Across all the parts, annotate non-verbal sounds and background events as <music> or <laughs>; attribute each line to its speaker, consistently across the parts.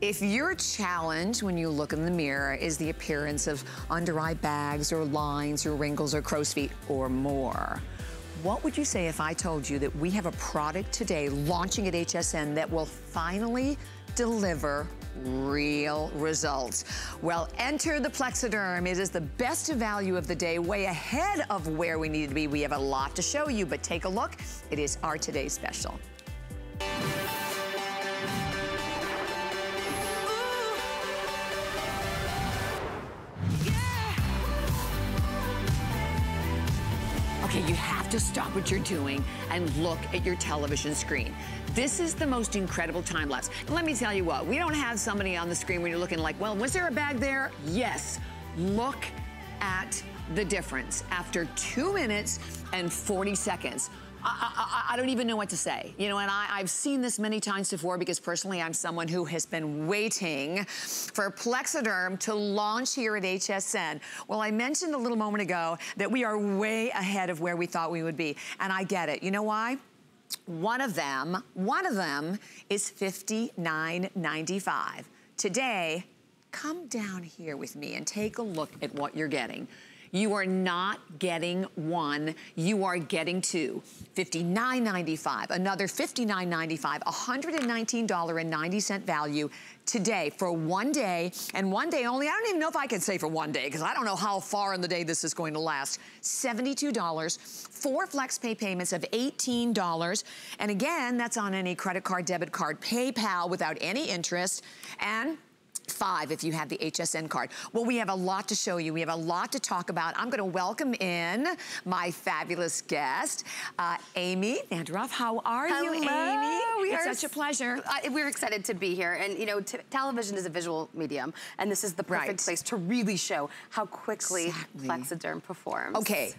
Speaker 1: If your challenge when you look in the mirror is the appearance of under eye bags or lines or wrinkles or crow's feet or more, what would you say if I told you that we have a product today launching at HSN that will finally deliver real results. Well, enter the Plexaderm. It is the best value of the day, way ahead of where we need to be. We have a lot to show you, but take a look. It is our today's special. You have to stop what you're doing and look at your television screen. This is the most incredible time lapse. And let me tell you what, we don't have somebody on the screen when you're looking like, well, was there a bag there? Yes. Look at the difference after two minutes and 40 seconds. I, I, I, don't even know what to say. You know, and I, I've seen this many times before because personally I'm someone who has been waiting for Plexaderm to launch here at HSN. Well, I mentioned a little moment ago that we are way ahead of where we thought we would be. And I get it. You know why? One of them, one of them is $59.95. Today, come down here with me and take a look at what you're getting. You are not getting one, you are getting two. $59.95, another $59.95, $119.90 value today for one day and one day only. I don't even know if I can say for one day because I don't know how far in the day this is going to last. $72, four flex pay payments of $18. And again, that's on any credit card, debit card, PayPal without any interest. And five if you have the HSN card. Well, we have a lot to show you. We have a lot to talk about. I'm gonna welcome in my fabulous guest, uh, Amy Vanderoff. How are
Speaker 2: Hello.
Speaker 1: you, Amy?
Speaker 2: We
Speaker 1: it's
Speaker 2: are
Speaker 1: such a pleasure.
Speaker 2: Uh, we're excited to be here. And you know, television is a visual medium, and this is the perfect right. place to really show how quickly exactly. Plexaderm performs.
Speaker 1: Okay,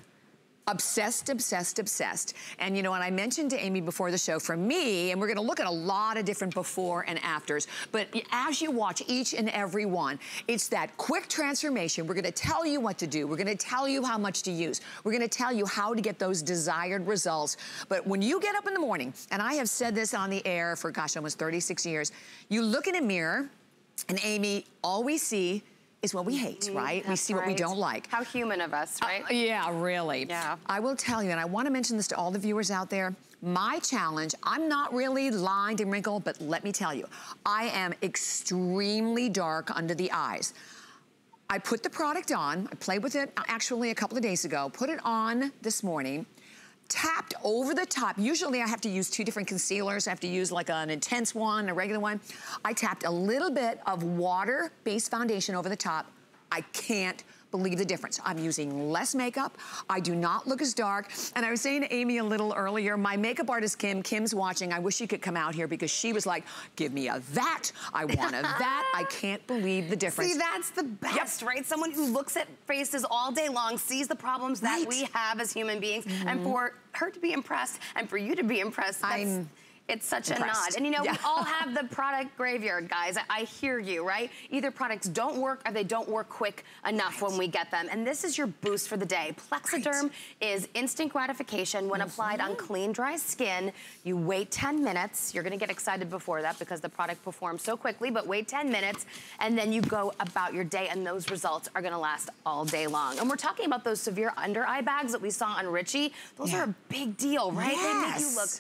Speaker 1: obsessed, obsessed, obsessed. And you know, and I mentioned to Amy before the show, for me, and we're gonna look at a lot of different before and afters, but as you watch each and every one, it's that quick transformation. We're gonna tell you what to do. We're gonna tell you how much to use. We're gonna tell you how to get those desired results. But when you get up in the morning, and I have said this on the air for, gosh, almost 36 years, you look in a mirror, and Amy, all we see is what we hate, mm, right? we see right. what we don't like.
Speaker 2: How human of us, right? Uh,
Speaker 1: yeah, really.
Speaker 2: Yeah.
Speaker 1: I will tell you, and I want to mention this to all the viewers out there, my challenge, I'm not really lined and wrinkled, but let me tell you, I am extremely dark under the eyes. I put the product on, I played with it actually a couple of days ago, put it on this morning, tapped over the top. Usually I have to use two different concealers. I have to use like an intense one, a regular one. I tapped a little bit of water-based foundation over the top. I can't believe the difference. I'm using less makeup. I do not look as dark. And I was saying to Amy a little earlier, my makeup artist Kim, Kim's watching. I wish she could come out here because she was like, give me a that. I want a that. I can't believe the <laughs> difference.
Speaker 2: See, that's the best, yep. right? Someone who looks at faces all day long, sees the problems that right. we have as human beings. Mm -hmm. And mm-hmm. for her to be impressed and for you to be impressed, I'm it's such Impressed. a nod. And you know, yeah. we all <laughs> have the product graveyard, guys. I, I, hear you, right? Either products don't work or they don't work quick enough right. when we get them. And this is your boost for the day. Plexaderm right. is instant gratification when mm -hmm. applied on clean, dry skin. You wait 10 minutes. You're gonna get excited before that because the product performs so quickly, but wait 10 minutes and then you go about your day and those results are gonna last all day long. And we're talking about those severe under eye bags that we saw on Richie. Those yeah. are a big deal, right?
Speaker 1: Yes.
Speaker 2: They make you look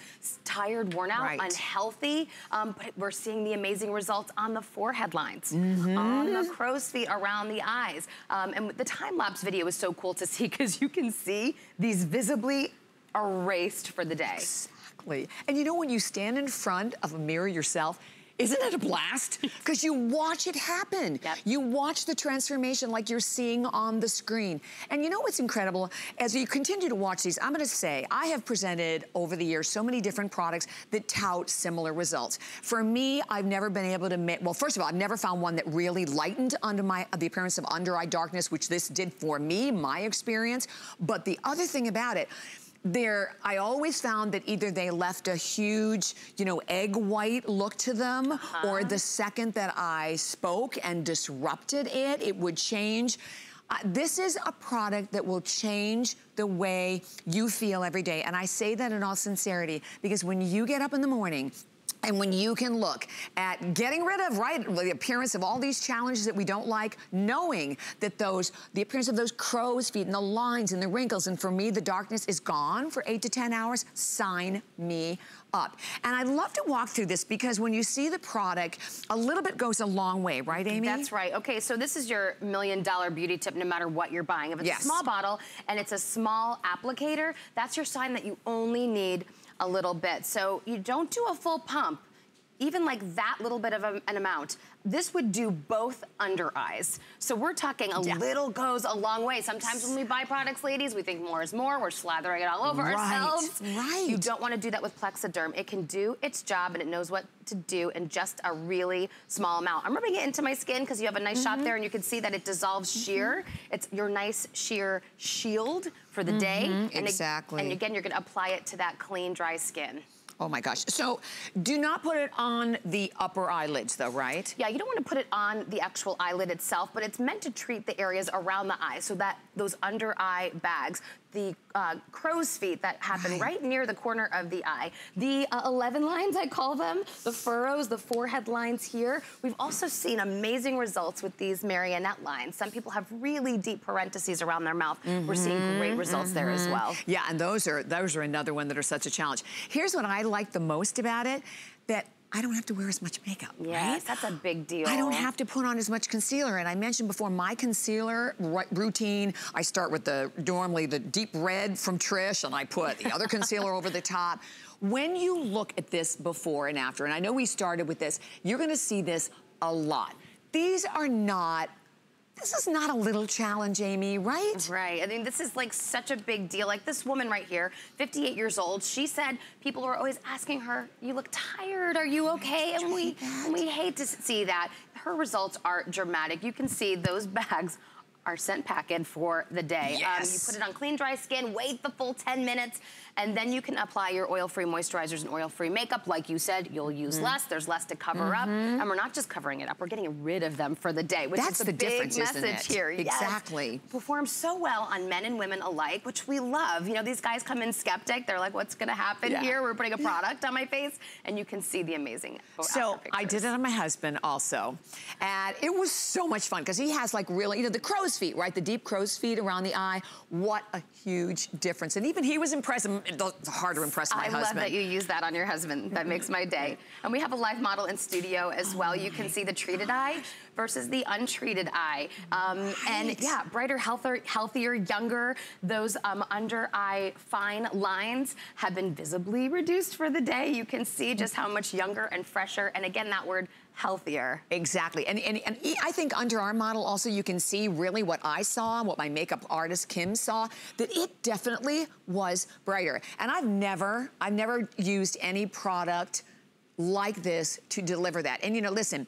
Speaker 2: tired, worn out, right. unhealthy, um, but we're seeing the amazing results on the forehead lines, mm -hmm. on the crow's feet around the eyes. Um, and the time-lapse video is so cool to see <laughs> because you can see these visibly erased for the day.
Speaker 1: Exactly. And you know when you stand in front of a mirror yourself, isn't it a blast? <laughs> Because you watch it happen.
Speaker 2: Yep.
Speaker 1: You watch the transformation like you're seeing on the screen. And you know what's incredible? As you continue to watch these, I'm gonna say, I have presented over the years so many different products that tout similar results. For me, I've never been able to make, well, first of all, I've never found one that really lightened under my, the appearance of under eye darkness, which this did for me, my experience. But the other thing about it, there, I always found that either they left a huge, you know, egg white look to them, uh -huh. or the second that I spoke and disrupted it, it would change. Uh, this is a product that will change the way you feel every day. And I say that in all sincerity, because when you get up in the morning And when you can look at getting rid of, right, the appearance of all these challenges that we don't like, knowing that those, the appearance of those crow's feet and the lines and the wrinkles, and for me, the darkness is gone for eight to 10 hours, sign me up. And I'd love to walk through this because when you see the product, a little bit goes a long way, right, Amy?
Speaker 2: That's right. Okay, so this is your million dollar beauty tip no matter what you're buying. If it's yes. a small bottle and it's a small applicator, that's your sign that you only need a little bit. So you don't do a full pump even like that little bit of a, an amount, this would do both under eyes. So we're talking a yeah. little goes a long way. Sometimes when we buy products, ladies, we think more is more. We're slathering it all over right. ourselves.
Speaker 1: Right.
Speaker 2: You don't want to do that with Plexaderm. It can do its job and it knows what to do in just a really small amount. I'm rubbing it into my skin because you have a nice mm -hmm. shot mm-hmm. there and you can see that it dissolves mm -hmm. sheer. It's your nice sheer shield for the mm -hmm. day.
Speaker 1: And exactly.
Speaker 2: It, and again, you're going to apply it to that clean, dry skin.
Speaker 1: Oh my gosh. So do not put it on the upper eyelids though, right?
Speaker 2: Yeah, you don't want to put it on the actual eyelid itself, but it's meant to treat the areas around the eye so that those under eye bags the uh, crow's feet that happen right. right. near the corner of the eye. The uh, 11 lines, I call them, the furrows, the forehead lines here. We've also seen amazing results with these marionette lines. Some people have really deep parentheses around their mouth. Mm -hmm, We're seeing mm-hmm, great results mm -hmm. there as mm-hmm. well.
Speaker 1: Yeah, and those are, those are another one that are such a challenge. Here's what I like the most about it, that I don't have to wear as much makeup,
Speaker 2: yes,
Speaker 1: right?
Speaker 2: that's a big deal.
Speaker 1: I don't have to put on as much concealer. And I mentioned before, my concealer routine, I start with the normally the deep red from Trish, and I put the other concealer over the top. When you look at this before and after, and I know we started with this, you're gonna see this a lot. These are not this is not a little challenge, Amy, right?
Speaker 2: Right. I mean, this is like such a big deal. Like this woman right here, 58 years old, she said people were always asking her, you look tired, are you okay? And we, and we hate to see that. Her results are dramatic. You can see those bags are sent packing for the day.
Speaker 1: Yes.
Speaker 2: Um, you put it on clean, dry skin, wait the full 10 minutes, and then you can apply your oil-free moisturizers and oil-free makeup. Like you said, you'll use mm. less. There's less to cover mm -hmm. up. Mm-hmm. And we're not just covering it up, we're getting rid of them for the day, which
Speaker 1: That's
Speaker 2: is the,
Speaker 1: the difference,
Speaker 2: message here.
Speaker 1: Exactly.
Speaker 2: Yes. Performs so well on men and women alike, which we love. You know, these guys come in skeptic. They're like, what's gonna happen yeah. here? We're putting a product on my face, and you can see the amazing
Speaker 1: So I did it on my husband also. And it was so much fun, because he has like really, you know, the crow's feet, right? The deep crow's feet around the eye. What a huge difference. And even he was impressed. It's hard to impress my
Speaker 2: I
Speaker 1: husband.
Speaker 2: I love that you use that on your husband. That makes my day. And we have a live model in studio as well. You can see the treated eye versus the untreated eye. Um, right. And yeah, brighter, healthier, healthier younger. Those um, under eye fine lines have been visibly reduced for the day. You can see just how much younger and fresher. And again, that word healthier.
Speaker 1: Exactly. And, and, and I think under our model also you can see really what I saw, and what my makeup artist Kim saw, that it definitely was brighter. And I've never, I've never used any product like this to deliver that. And you know, listen,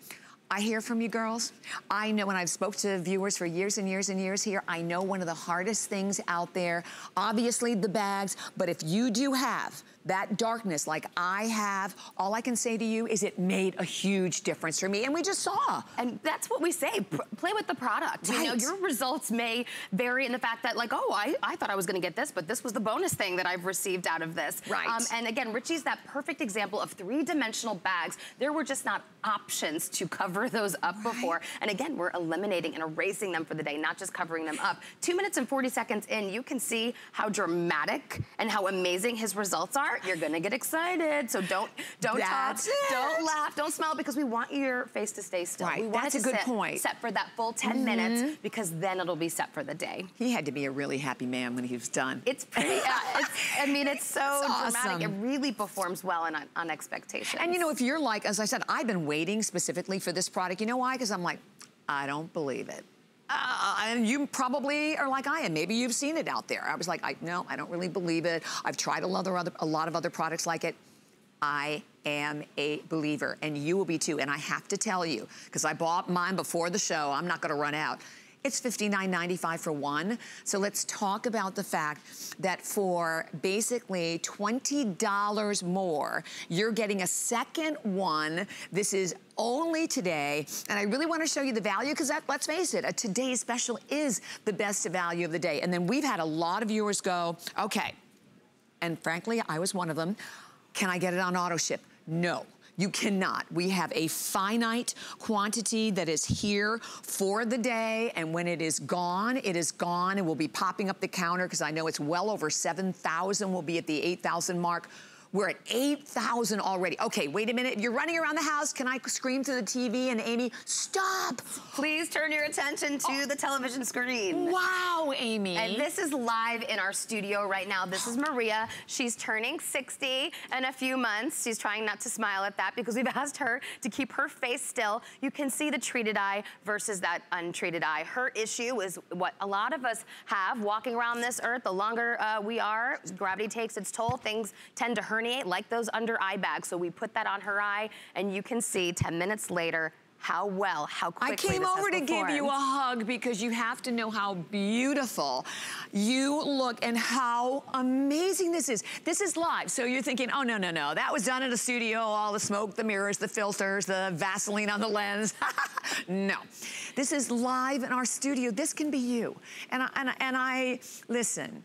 Speaker 1: I hear from you girls. I know when I've spoke to viewers for years and years and years here, I know one of the hardest things out there, obviously the bags, but if you do have that darkness like I have, all I can say to you is it made a huge difference for me. And we just saw.
Speaker 2: And that's what we say, P play with the product. Right. You know, your results may vary in the fact that like, oh, I, I thought I was gonna get this, but this was the bonus thing that I've received out of this.
Speaker 1: Right. Um,
Speaker 2: and again, Richie's that perfect example of three-dimensional bags. There were just not options to cover those up right. before. And again, we're eliminating and erasing them for the day, not just covering them up. Two minutes and 40 seconds in, you can see how dramatic and how amazing his results are you're gonna get excited. So don't don't
Speaker 1: That's
Speaker 2: talk, it. don't laugh, don't smile because we want your face to stay still.
Speaker 1: Right.
Speaker 2: We want
Speaker 1: That's
Speaker 2: it
Speaker 1: to a good
Speaker 2: set,
Speaker 1: point.
Speaker 2: Set for that full 10 mm -hmm. minutes because then it'll be set for the day.
Speaker 1: He had to be a really happy man when he was done.
Speaker 2: It's pretty. uh, it's, I mean, it's so it's dramatic. It really performs well on, on expectations.
Speaker 1: And you know, if you're like, as I said, I've been waiting specifically for this product. You know why? Because I'm like, I don't believe it. Uh, and you probably are like I am. Maybe you've seen it out there. I was like, I, no, I don't really believe it. I've tried a lot, of other, a lot of other products like it. I am a believer, and you will be too. And I have to tell you, because I bought mine before the show, I'm not gonna run out. It's $59.95 for one. So let's talk about the fact that for basically $20 more, you're getting a second one. This is only today. And I really want to show you the value because let's face it, a today's special is the best value of the day. And then we've had a lot of viewers go, okay, and frankly, I was one of them. Can I get it on auto ship? No. You cannot. We have a finite quantity that is here for the day, and when it is gone, it is gone, and we'll be popping up the counter because I know it's well over 7,000. We'll be at the 8,000 mark. We're at 8,000 already. Okay, wait a minute. You're running around the house. Can I scream to the TV and Amy, stop.
Speaker 2: Please turn your attention to oh. the television screen.
Speaker 1: Wow, Amy.
Speaker 2: And this is live in our studio right now. This is Maria. She's turning 60 in a few months. She's trying not to smile at that because we've <laughs> asked her to keep her face still. You can see the treated eye versus that untreated eye. Her issue is what a lot of us have walking around this earth. The longer uh, we are, gravity takes its toll. Things tend to hurt herniate like those under eye bags. So we put that on her eye and you can see 10 minutes later how well, how quickly
Speaker 1: I came over to give you a hug because you have to know how beautiful you look and how amazing this is. This is live, so you're thinking, oh, no, no, no. That was done in a studio, all the smoke, the mirrors, the filters, the Vaseline on the lens. <laughs> no. This is live in our studio. This can be you. And I, and, and I listen,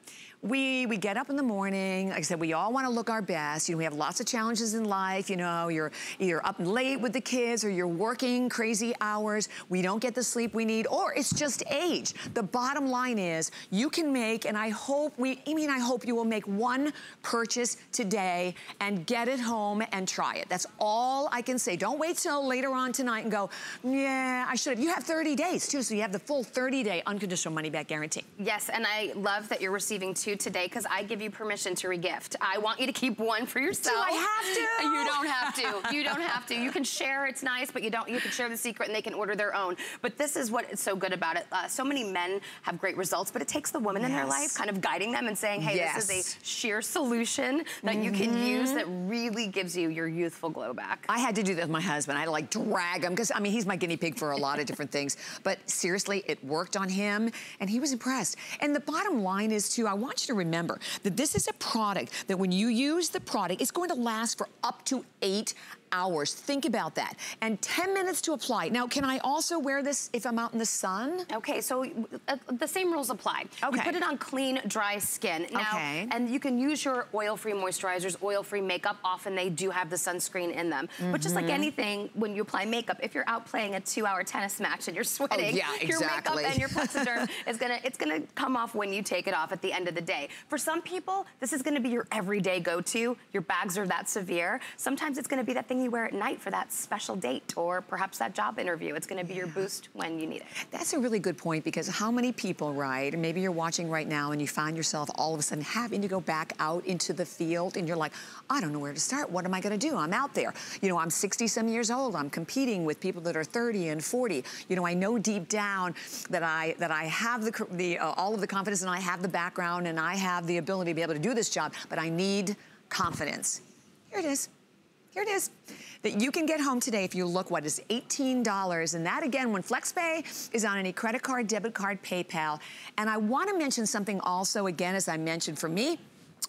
Speaker 1: we, we get up in the morning. Like I said, we all want to look our best. You know, we have lots of challenges in life. You know, you're, you're up late with the kids or you're working crazy hours. We don't get the sleep we need or it's just age. The bottom line is you can make, and I hope we, Amy and I hope you will make one purchase today and get it home and try it. That's all I can say. Don't wait till later on tonight and go, yeah, I should have. You have 30 days too, so you have the full 30 day unconditional money back guarantee.
Speaker 2: Yes, and I love that you're receiving two today because I give you permission to regift. I want you to keep one for yourself.
Speaker 1: Do I have to? <laughs>
Speaker 2: You don't have to. You don't have to. You can share, it's nice, but you don't. You can share the secret and they can order their own. But this is what is so good about it. Uh, so many men have great results, but it takes the woman yes. in their life kind of guiding them and saying, hey, yes. this is a sheer solution that mm -hmm. you can mm-hmm. use that really gives you your youthful glow back.
Speaker 1: I had to do that with my husband. I had to like drag him because, I mean, he's my guinea pig for a lot of different things. But seriously, it worked on him and he was impressed. And the bottom line is too, I want you to remember that this is a product that when you use the product, it's going to last for up to eight hours. Think about that. And 10 minutes to apply. Now, can I also wear this if I'm out in the sun?
Speaker 2: Okay, so uh, the same rules apply. Okay. You put it on clean, dry skin. Now, okay. And you can use your oil-free moisturizers, oil-free makeup. Often they do have the sunscreen in them. Mm -hmm. But just like mm-hmm. anything, when you apply makeup, if you're out playing a two-hour tennis match and you're sweating,
Speaker 1: oh, yeah, exactly.
Speaker 2: your makeup and your Plexaderm <laughs> is gonna, it's gonna come off when you take it off at the end of the day. For some people, this is gonna be your everyday go-to. Your bags are that severe. Sometimes it's gonna be that thing you wear at night for that special date or perhaps that job interview. It's gonna be your boost when you need it.
Speaker 1: That's a really good point because how many people, right, maybe you're watching right now and you find yourself all of a sudden having to go back out into the field and you're like, I don't know where to start. What am I gonna do? I'm out there. You know, I'm 60 some years old. I'm competing with people that are 30 and 40. You know, I know deep down that I that I have the, the uh, all of the confidence and I have the background and I have the ability to be able to do this job, but I need confidence. Here it is. Here it is that you can get home today if you look what is $18. And that again, when FlexPay is on any credit card, debit card, PayPal. And I wanna mention something also again, as I mentioned for me,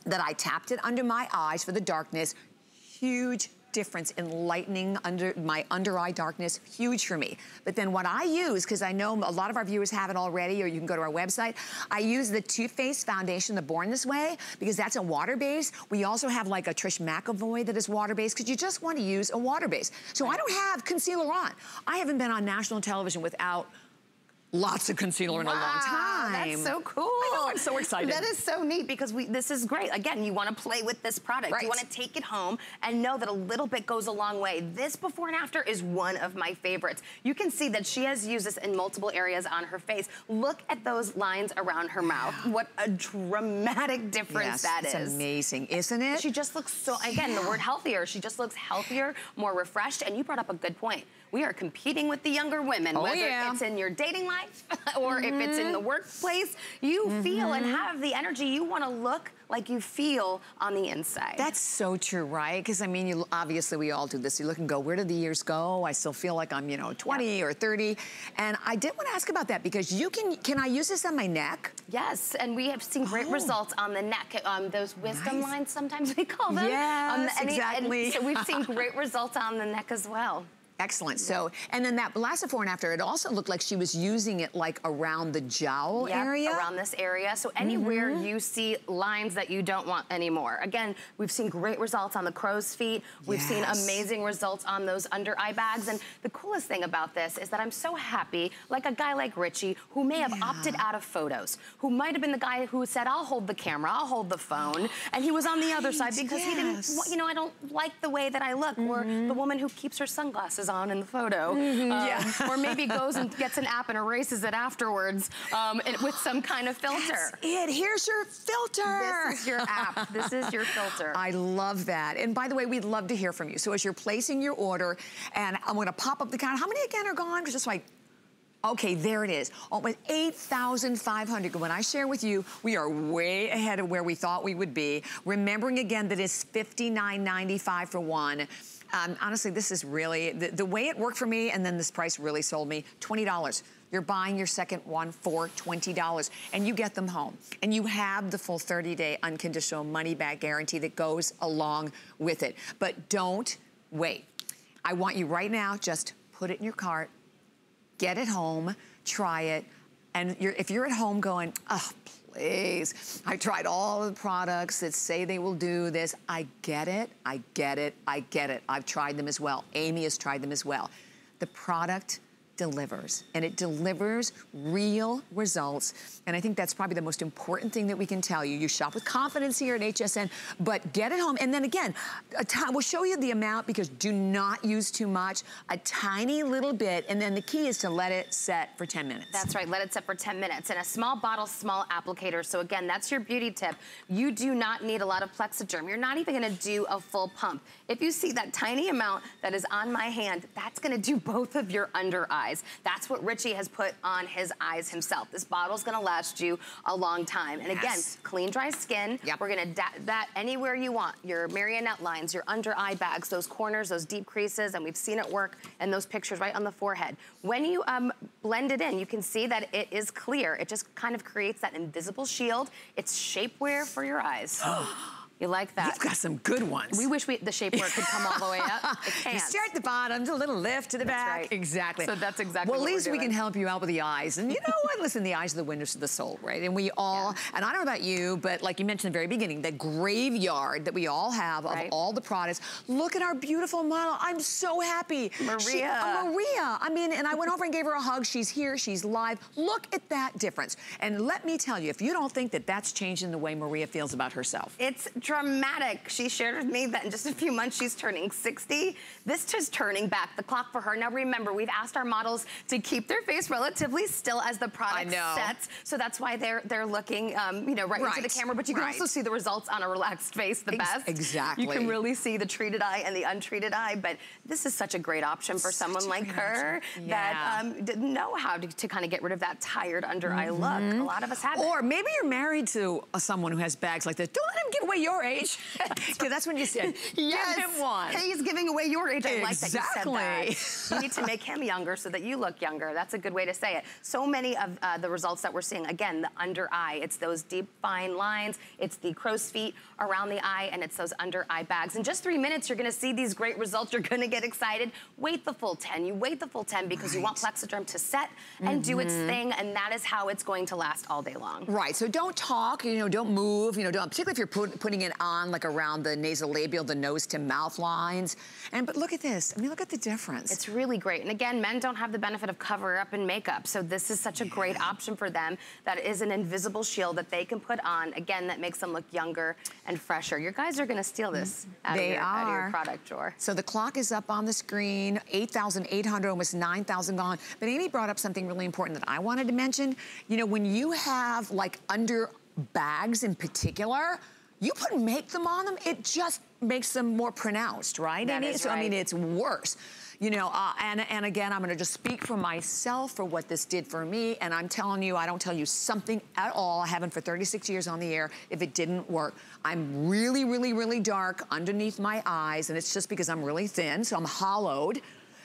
Speaker 1: that I tapped it under my eyes for the darkness. Huge difference in lightening under my under eye darkness, huge for me. But then what I use, because I know a lot of our viewers have it already, or you can go to our website, I use the Too Faced Foundation, the Born This Way, because that's a water base. We also have like a Trish McEvoy that is water based, because you just want to use a water base. So. I don't have concealer on. I haven't been on national television without lots of concealer in wow, a long time.
Speaker 2: That's so cool.
Speaker 1: I know, I'm so excited.
Speaker 2: That is so neat because we this is great. Again, you want to play with this product. Right. You want to take it home and know that a little bit goes a long way. This before and after is one of my favorites. You can see that she has used this in multiple areas on her face. Look at those lines around her mouth. What a dramatic difference
Speaker 1: yes,
Speaker 2: that is.
Speaker 1: It's amazing, isn't it?
Speaker 2: She just looks so, again, yeah. the word healthier. She just looks healthier, more refreshed. And you brought up a good point we are competing with the younger women.
Speaker 1: Oh,
Speaker 2: whether
Speaker 1: yeah.
Speaker 2: it's in your dating life <laughs> or mm -hmm. if it's in the mm-hmm. workplace, you mm -hmm. feel and have the energy. You want to look like you feel on the inside.
Speaker 1: That's so true, right? Because I mean, you, obviously we all do this. You look and go, where did the years go? I still feel like I'm, you know, 20 yep. or 30. And I did want to ask about that because you can, can I use this on my neck?
Speaker 2: Yes, and we have seen great oh. results on the neck. Um, those wisdom nice. lines, sometimes we call them.
Speaker 1: Yes, um, exactly.
Speaker 2: And so we've seen <laughs> great results on the neck as well.
Speaker 1: Excellent. So, and then that last before and after, it also looked like she was using it like around the jowl
Speaker 2: yep,
Speaker 1: area.
Speaker 2: around this area. So anywhere mm -hmm. you see lines that you don't want anymore. Again, we've seen great results on the crow's feet. We've yes. seen amazing results on those under eye bags. And the coolest thing about this is that I'm so happy, like a guy like Richie, who may have yeah. opted out of photos, who might have been the guy who said, I'll hold the camera, I'll hold the phone. <gasps> And he was on the other side because yes. he didn't, you know, I don't like the way that I look. Mm -hmm. Or the woman who keeps her sunglasses on in the photo. <laughs> Um, yeah. or maybe goes and gets an app and erases it afterwards um, and, with some kind of filter.
Speaker 1: That's it. Here's your filter.
Speaker 2: This is your app. this is your filter. <laughs>
Speaker 1: I love that. And by the way, we'd love to hear from you. So as you're placing your order, and I'm going to pop up the count. How many again are gone? Just like Okay, there it is. Almost 8,500. When I share with you, we are way ahead of where we thought we would be. Remembering again that it's $59.95 for one. Um, honestly, this is really, the, the way it worked for me and then this price really sold me, $20. You're buying your second one for $20 and you get them home. And you have the full 30-day unconditional money-back guarantee that goes along with it. But don't wait. I want you right now, just put it in your cart, get it home, try it, and you're, if you're at home going, oh, please. I tried all the products that say they will do this. I get it, I get it, I get it. I've tried them as well. Amy has tried them as well. The product delivers and it delivers real results. And I think that's probably the most important thing that we can tell you. You shop with confidence here at HSN, but get it home. And then again, we'll show you the amount because do not use too much, a tiny little bit. And then the key is to let it set for 10 minutes.
Speaker 2: That's right, let it set for 10 minutes. And a small bottle, small applicator. So again, that's your beauty tip. You do not need a lot of Plexaderm. You're not even gonna do a full pump. If you see that tiny amount that is on my hand, that's gonna do both of your under eyes. That's what Richie has put on his eyes himself. This bottle's gonna last you a long time. And yes. again, clean, dry skin. Yep. We're gonna that anywhere you want. Your marionette lines, your under eye bags, those corners, those deep creases, and we've seen it work in those pictures right on the forehead. When you um, blend it in, you can see that it is clear. It just kind of creates that invisible shield. It's shapewear for your eyes. <gasps> <gasps> You like that?
Speaker 1: You've got some good ones.
Speaker 2: We wish we, the shapewear could come all the way up. <laughs> It can't.
Speaker 1: You start at the bottom, a little lift to the
Speaker 2: that's
Speaker 1: back.
Speaker 2: Right.
Speaker 1: Exactly.
Speaker 2: So that's exactly
Speaker 1: Well,
Speaker 2: at
Speaker 1: least we can help you out with the eyes. And you know <laughs> what? Listen, the eyes are the windows to the soul, right? And we all, yeah. and I don't know about you, but like you mentioned in the very beginning, the graveyard that we all have of all the products. Look at our beautiful model. I'm so happy.
Speaker 2: Maria.
Speaker 1: She, uh, Maria. I mean, and I went over and gave her a hug. She's here. She's live. Look at that difference. And let me tell you, if you don't think that that's changing the way Maria feels about herself.
Speaker 2: It's dramatic. She shared with me that in just a few months she's turning 60. This is turning back the clock for her. Now remember, we've asked our models to keep their face relatively still as the product sets. So that's why they're they're looking, um, you know, right, right, into the camera. But you can right. also see the results on a relaxed face the Ex best.
Speaker 1: Exactly.
Speaker 2: You can really see the treated eye and the untreated eye. But this is such a great option for someone like her yeah. that um, didn't know how to, to, kind of get rid of that tired under eye mm -hmm. look. A lot of us have
Speaker 1: Or it. maybe you're married to someone who has bags like this. Don't let him give away your age. <laughs> <laughs> Because that's when you said, yes. give him one.
Speaker 2: He's giving away your age. I exactly. like that you said that. <laughs> you need to make him younger so that you look younger. That's a good way to say it. So many of uh, the results that we're seeing, again, the under eye, it's those deep fine lines, it's the crow's feet around the eye, and it's those under eye bags. In just three minutes, you're gonna see these great results. You're gonna get excited. Wait the full 10. You wait the full 10 because right. you want Plexaderm to set and mm -hmm. do its mm-hmm. thing, and that is how it's going to last all day long.
Speaker 1: Right, so don't talk, you know, don't move, you know, don't, particularly if you're put, putting it on like around the nasolabial, the nose to mouth lines. And but look at this. I mean, look at the difference.
Speaker 2: It's really great. And again, men don't have the benefit of cover up and makeup. So this is such a great option for them that is an invisible shield that they can put on. Again, that makes them look younger and fresher. Your guys are going to steal this out,
Speaker 1: they
Speaker 2: of your,
Speaker 1: are.
Speaker 2: out of your product drawer.
Speaker 1: So the clock is up on the screen, 8,800, almost 9,000 gone. But Amy brought up something really important that I wanted to mention. You know, when you have like under bags in particular, you put make them on them, it just makes them more pronounced, right?
Speaker 2: That
Speaker 1: is
Speaker 2: so,
Speaker 1: right. I mean, it's worse. You know, uh, and, and again, I'm gonna just speak for myself for what this did for me, and I'm telling you, I don't tell you something at all, I haven't for 36 years on the air, if it didn't work. I'm really, really, really dark underneath my eyes, and it's just because I'm really thin, so I'm hollowed,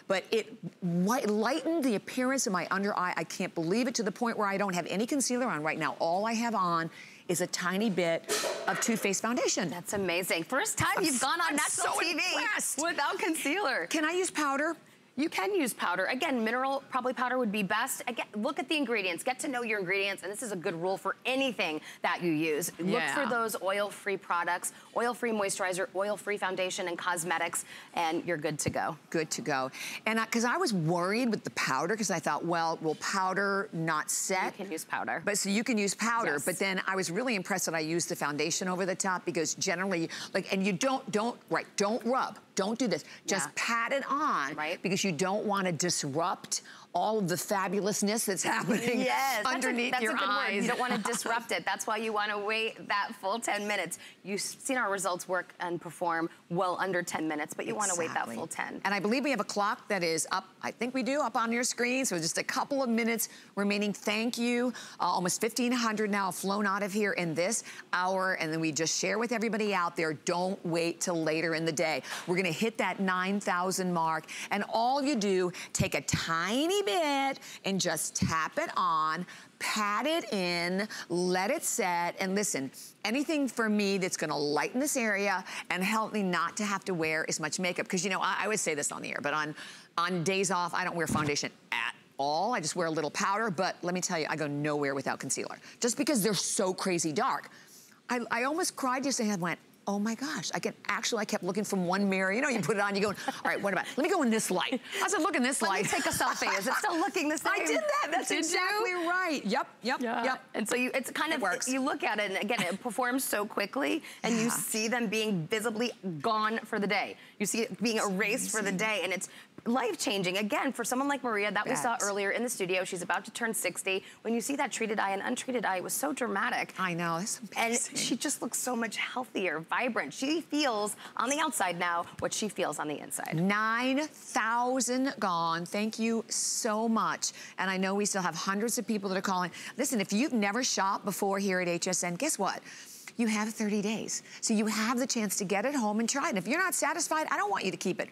Speaker 1: but it lightened the appearance of my under eye. I can't believe it to the point where I don't have any concealer on right now. All I have on is a tiny bit of Too Faced foundation.
Speaker 2: That's amazing. First time I'm you've gone on national
Speaker 1: so
Speaker 2: TV
Speaker 1: impressed.
Speaker 2: without concealer.
Speaker 1: Can I use powder?
Speaker 2: You can use powder. Again, mineral probably powder would be best. Again, look at the ingredients. Get to know your ingredients. And this is a good rule for anything that you use. Yeah. Look for those oil-free products, oil-free moisturizer, oil-free foundation and cosmetics, and you're good to go.
Speaker 1: Good to go. And because I, I, was worried with the powder, because I thought, well, will powder not set?
Speaker 2: You can use powder.
Speaker 1: But so you can use powder. Yes. But then I was really impressed that I used the foundation over the top because generally, like, and you don't, don't, right, don't rub. Don't do this. Just yeah. pat it on.
Speaker 2: Right.
Speaker 1: Because you don't want to disrupt all of the fabulousness that's happening yes, <laughs> underneath
Speaker 2: that's a,
Speaker 1: that's
Speaker 2: your
Speaker 1: eyes.
Speaker 2: Word. You don't want to <laughs> disrupt it. That's why you want to wait that full 10 minutes. You've seen our results work and perform well under 10 minutes, but you exactly. want to wait that full 10.
Speaker 1: And I believe we have a clock that is up, I think we do, up on your screen. So just a couple of minutes remaining. Thank you. Uh, almost 1,500 now flown out of here in this hour. And then we just share with everybody out there, don't wait till later in the day. We're going to hit that 9,000 mark. And all you do, take a tiny bit and just tap it on, pat it in, let it set, and listen, anything for me that's gonna lighten this area and help me not to have to wear as much makeup, because you know, I, I always say this on the air, but on, on days off, I don't wear foundation at all. I just wear a little powder, but let me tell you, I go nowhere without concealer. Just because they're so crazy dark. I, I almost cried yesterday I went, oh my gosh, I can actually, I kept looking from one mirror. You know, you put it on, you go, all right, what about, let me go in this light. I said, look in this
Speaker 2: let
Speaker 1: light.
Speaker 2: take a selfie. Is it still looking the same? <laughs>
Speaker 1: I did that. That's did exactly you? right. Yep, yep, yeah. yep.
Speaker 2: And so you, it's kind
Speaker 1: it
Speaker 2: of,
Speaker 1: works.
Speaker 2: you look at it and again, it performs so quickly and yeah. you see them being visibly gone for the day. You see it being erased for the day and it's life-changing. Again, for someone like Maria that we saw earlier in the studio, she's about to turn 60. When you see that treated eye and untreated eye, it was so dramatic.
Speaker 1: I know, it's
Speaker 2: amazing. And she just looks so much healthier, vibrant. She feels on the outside now what she feels on the inside.
Speaker 1: 9,000 gone. Thank you so much. And I know we still have hundreds of people that are calling. Listen, if you've never shopped before here at HSN, guess what? You have 30 days. So you have the chance to get it home and try it. And if you're not satisfied, I don't want you to keep it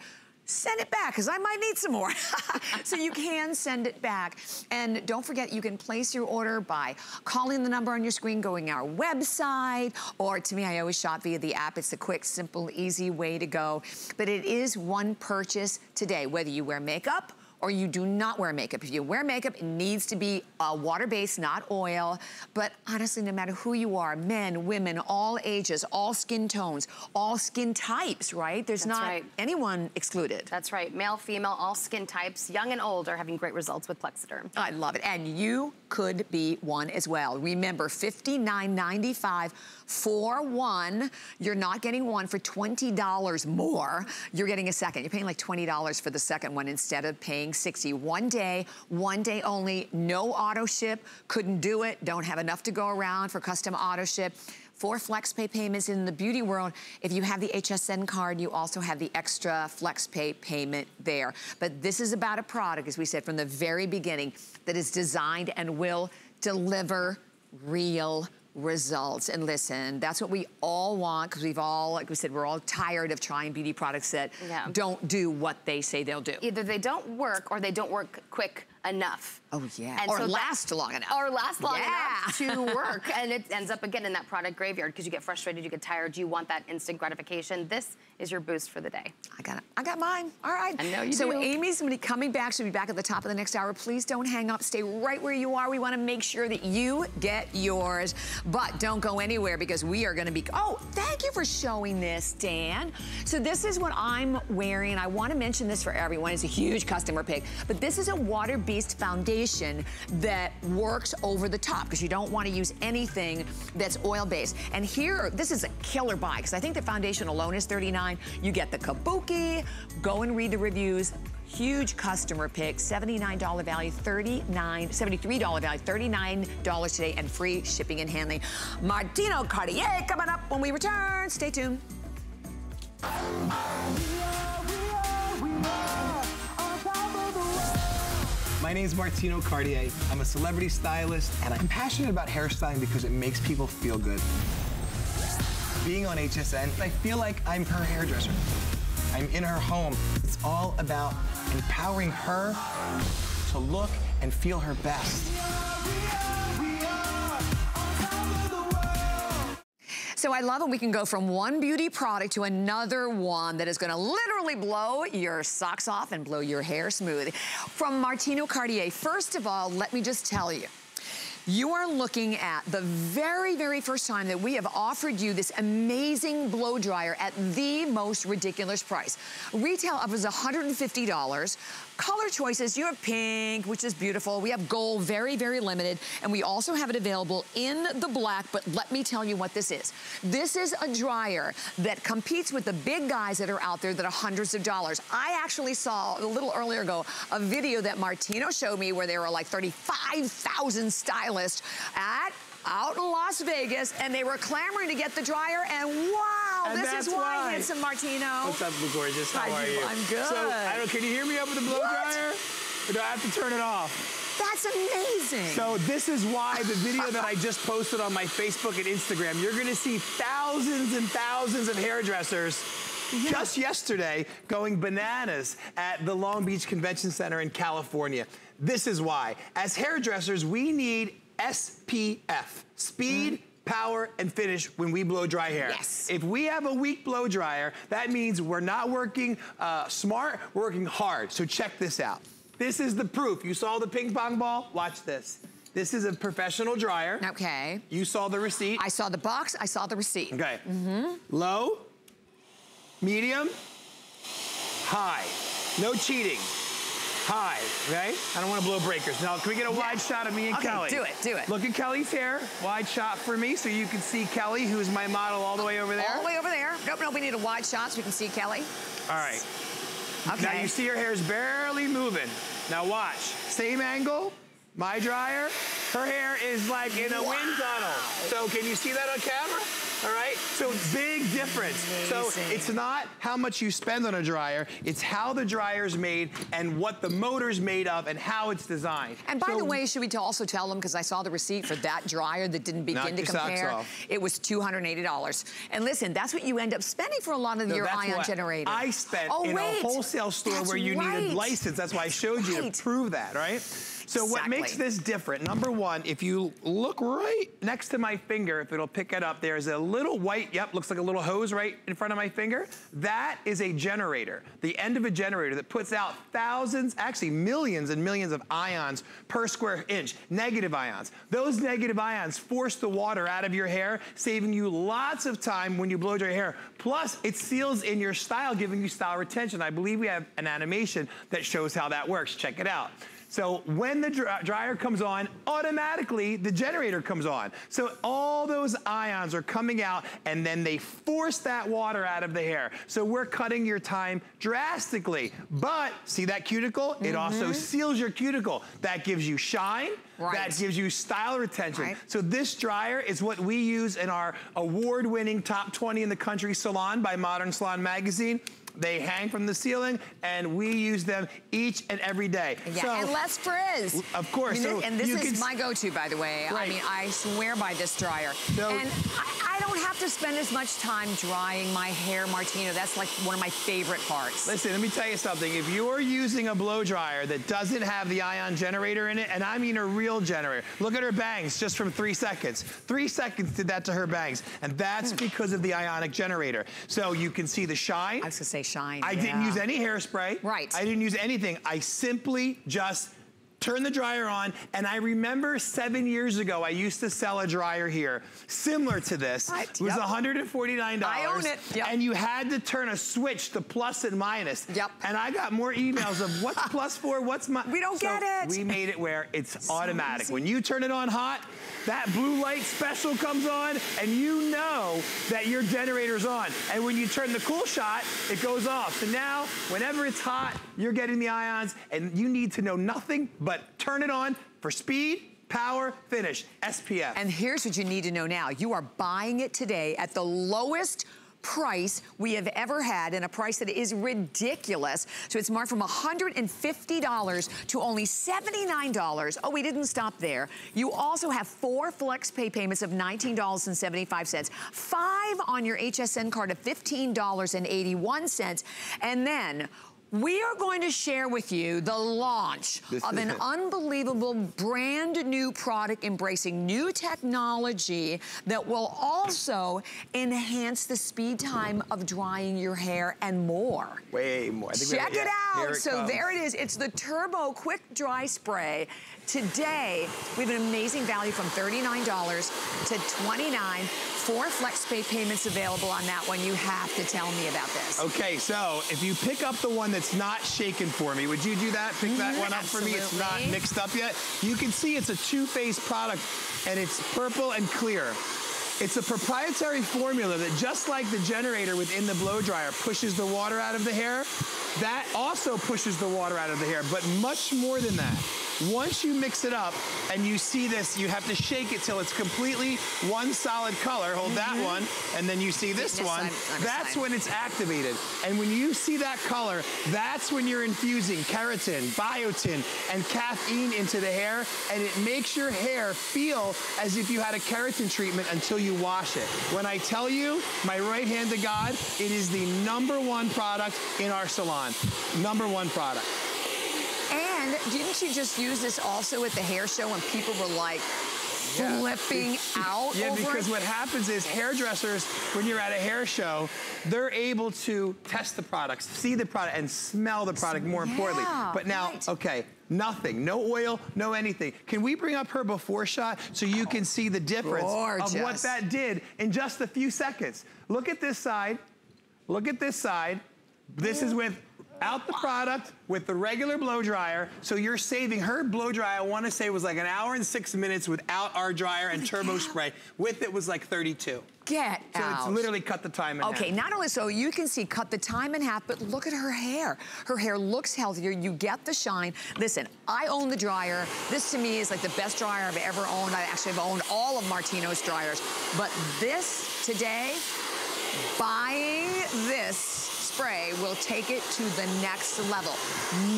Speaker 1: send it back because I might need some more. <laughs> so you can send it back. And don't forget, you can place your order by calling the number on your screen, going our website, or to me, I always shop via the app. It's a quick, simple, easy way to go. But it is one purchase today, whether you wear makeup or you do not wear makeup. If you wear makeup, it needs to be uh, water-based, not oil. But honestly, no matter who you are, men, women, all ages, all skin tones, all skin types, right? There's That's not right. anyone excluded.
Speaker 2: That's right. Male, female, all skin types, young and old are having great results with Plexaderm.
Speaker 1: I love it. And you could be one as well. Remember, $59.95 for one. You're not getting one for $20 more. You're getting a second. You're paying like $20 for the second one instead of paying 60. One day, one day only, no auto ship. Couldn't do it. Don't have enough to go around for custom auto ship for FlexPay payments in the beauty world. If you have the HSN card, you also have the extra FlexPay payment there. But this is about a product, as we said from the very beginning, that is designed and will deliver real results. And listen, that's what we all want because we've all, like we said, we're all tired of trying beauty products that yeah. don't do what they say they'll do.
Speaker 2: Either they don't work or they don't work quick enough.
Speaker 1: Oh yeah, and or so last long enough.
Speaker 2: Or last long yeah. enough to <laughs> work. and it ends up again in that product graveyard because you get frustrated, you get tired, you want that instant gratification. This is your boost for the day.
Speaker 1: I got it. I got mine. All right.
Speaker 2: I know you
Speaker 1: so
Speaker 2: do.
Speaker 1: Amy's gonna be coming back. She'll be back at the top of the next hour. Please don't hang up. Stay right where you are. We wanna make sure that you get yours. But don't go anywhere because we are gonna be, oh, thank you for showing this, Dan. So this is what I'm wearing. I wanna mention this for everyone. It's a huge customer pick. But this is a water based foundation that works over the top because you don't want to use anything that's oil-based. And here, this is a killer buy because I think the foundation alone is 39. You get the Kabuki, go and read the reviews. Huge customer pick, $79 value, $39, $73 value, $39 today, and free shipping and handling. Martino Cartier coming up when we return. Stay tuned. We are, we are,
Speaker 3: my name is Martino Cartier. I'm a celebrity stylist, and I'm passionate about hairstyling because it makes people feel good. Being on HSN, I feel like I'm her hairdresser. I'm in her home. It's all about empowering her to look and feel her best.
Speaker 1: So I love it. We can go from one beauty product to another one that is gonna literally blow your socks off and blow your hair smooth. From Martino Cartier, first of all, let me just tell you, you are looking at the very, very first time that we have offered you this amazing blow dryer at the most ridiculous price. Retail offers $150. Color choices, you have pink, which is beautiful. We have gold, very, very limited. And we also have it available in the black, but let me tell you what this is. This is a dryer that competes with the big guys that are out there that are hundreds of dollars. I actually saw a little earlier ago a video that Martino showed me where there were like 35,000 stylists at out in Las Vegas, and they were clamoring to get the dryer, and wow, and this is why, why. Handsome Martino.
Speaker 4: What's up, Gorgeous? How are you?
Speaker 1: I'm good.
Speaker 4: So, I don't, can you hear me over the blow what? dryer? Or do I have to turn it off?
Speaker 1: That's amazing.
Speaker 4: So this is why the video that I just posted on my Facebook and Instagram, you're gonna see thousands and thousands of hairdressers yeah. just yesterday going bananas at the Long Beach Convention Center in California. This is why. As hairdressers, we need SPF, speed, mm power, and finish when we blow dry hair.
Speaker 1: Yes.
Speaker 4: If we have a weak blow dryer, that means we're not working uh, smart, we're working hard. So check this out. This is the proof. You saw the ping pong ball? Watch this. This is a professional dryer.
Speaker 1: Okay.
Speaker 4: You saw the receipt.
Speaker 1: I saw the box, I saw the receipt.
Speaker 4: Okay. Mm -hmm. Low, medium, high. No cheating high, okay? I don't want to blow breakers. Now, can we get a yeah. wide shot of me and
Speaker 1: okay,
Speaker 4: Kelly?
Speaker 1: do it, do it.
Speaker 4: Look at Kelly's hair. Wide shot for me so you can see Kelly, who's my model all the way over there.
Speaker 1: All the way over there. Nope, nope, we need a wide shot so we can see Kelly.
Speaker 4: All right. Okay. Now, you see her hair is barely moving. Now, watch. Same angle, my dryer. Her hair is like in a wow. wind tunnel. So, can you see that on camera? All right? So big difference. Amazing. So it's not how much you spend on a dryer, it's how the dryer's made and what the motor's made of and how it's designed.
Speaker 1: And by so, the way, should we also tell them, because I saw the receipt for that dryer that didn't begin to compare, it was $280. And listen, that's what you end up spending for a lot of no, your ion generators.
Speaker 4: I spent oh, in wait. a wholesale store that's where you right. needed license. That's why I showed you right. to prove that, right? So exactly. what makes this different, number one, if you look right next to my finger, if it'll pick it up, there's a little white, yep, looks like a little hose right in front of my finger. That is a generator, the end of a generator that puts out thousands, actually millions and millions of ions per square inch, negative ions. Those negative ions force the water out of your hair, saving you lots of time when you blow dry your hair. Plus, it seals in your style, giving you style retention. I believe we have an animation that shows how that works. Check it out. So when the dryer comes on, automatically the generator comes on. So all those ions are coming out and then they force that water out of the hair. So we're cutting your time drastically. But see that cuticle? Mm -hmm. It also mm-hmm. seals your cuticle. That gives you shine. Right. That gives you style retention. Right. So this dryer is what we use in our award-winning top 20 in the country salon by Modern Salon Magazine. They hang from the ceiling, and we use them each and every day.
Speaker 1: Yeah, so, and less frizz.
Speaker 4: Of course. I
Speaker 1: mean, so and this is my go-to, by the way. Right. I mean, I swear by this dryer. And I, I, don't have to spend as much time drying my hair, Martino. That's like one of my favorite parts.
Speaker 4: Listen, let me tell you something. If you're using a blow dryer that doesn't have the ion generator in it, and I mean a real generator, look at her bangs just from three seconds. Three seconds did that to her bangs, and that's hmm. because of the ionic generator. So you can see the shine.
Speaker 1: I was gonna say shine.
Speaker 4: I
Speaker 1: yeah.
Speaker 4: didn't use any hairspray.
Speaker 1: Right.
Speaker 4: I didn't use anything. I simply just turn the dryer on, and I remember seven years ago, I used to sell a dryer here, similar to this. Right. It was yep. $149.
Speaker 1: I own it. Yep.
Speaker 4: And you had to turn a switch to plus and minus.
Speaker 1: Yep.
Speaker 4: And I got more emails of what's <laughs> plus for, what's my...
Speaker 1: We don't
Speaker 4: so
Speaker 1: get it.
Speaker 4: We made it where it's so automatic. Easy. When you turn it on hot, that blue light special comes on, and you know that your generator's on. And when you turn the cool shot, it goes off. So now, whenever it's hot, you're getting the ions, and you need to know nothing but turn it on for speed, power, finish, SPF.
Speaker 1: And here's what you need to know now. You are buying it today at the lowest price we have ever had and a price that is ridiculous. So it's marked from $150 to only $79. Oh, we didn't stop there. You also have four flex pay payments of $19.75, five on your HSN card of $15.81, and then we are going to share with you the launch <laughs> this of an unbelievable brand new product embracing new technology that will also enhance the speed time of drying your hair and more.
Speaker 4: Way more.
Speaker 1: Check it out. It so comes. there it is. It's the Turbo Quick Dry Spray. Today, we have an amazing value from $39 to $29 four FlexPay payments available on that one. You have to tell me about this.
Speaker 4: Okay, so if you pick up the one that's not shaken for me, would you do that? Pick that one up Absolutely. for me. It's not mixed up yet. You can see it's a two-phase product, and it's purple and clear. It's a proprietary formula that just like the generator within the blow dryer pushes the water out of the hair, that also pushes the water out of the hair, but much more than that. Once you mix it up and you see this, you have to shake it till it's completely one solid color. Hold mm -hmm. that mm-hmm. one, and then you see this, this one. Side, that's side. when it's activated. And when you see that color, that's when you're infusing keratin, biotin, and caffeine into the hair, and it makes your hair feel as if you had a keratin treatment until you wash it. When I tell you, my right hand to God, it is the number one product in our salon. Number one product.
Speaker 1: And didn't you just use this also at the hair show when people were like, yeah. flipping out
Speaker 4: Yeah, because
Speaker 1: it?
Speaker 4: what happens is hairdressers, when you're at a hair show, they're able to test the products, see the product, and smell the product more yeah, importantly. But now, right. okay, nothing, no oil, no anything. Can we bring up her before shot so you can see the difference
Speaker 1: Gorgeous.
Speaker 4: of what that did in just a few seconds? Look at this side, look at this side. This is with out the product with the regular blow dryer. So you're saving her blow dryer, I wanna say was like an hour and six minutes without our dryer and turbo spray. With it was like 32.
Speaker 1: Get
Speaker 4: so
Speaker 1: out.
Speaker 4: So it's literally cut the time in
Speaker 1: okay, half. Okay, not only so, you can see cut the time in half, but look at her hair. Her hair looks healthier. You get the shine. Listen, I own the dryer. This to me is like the best dryer I've ever owned. I actually have owned all of Martino's dryers. But this today, buying this spray will take it to the next level.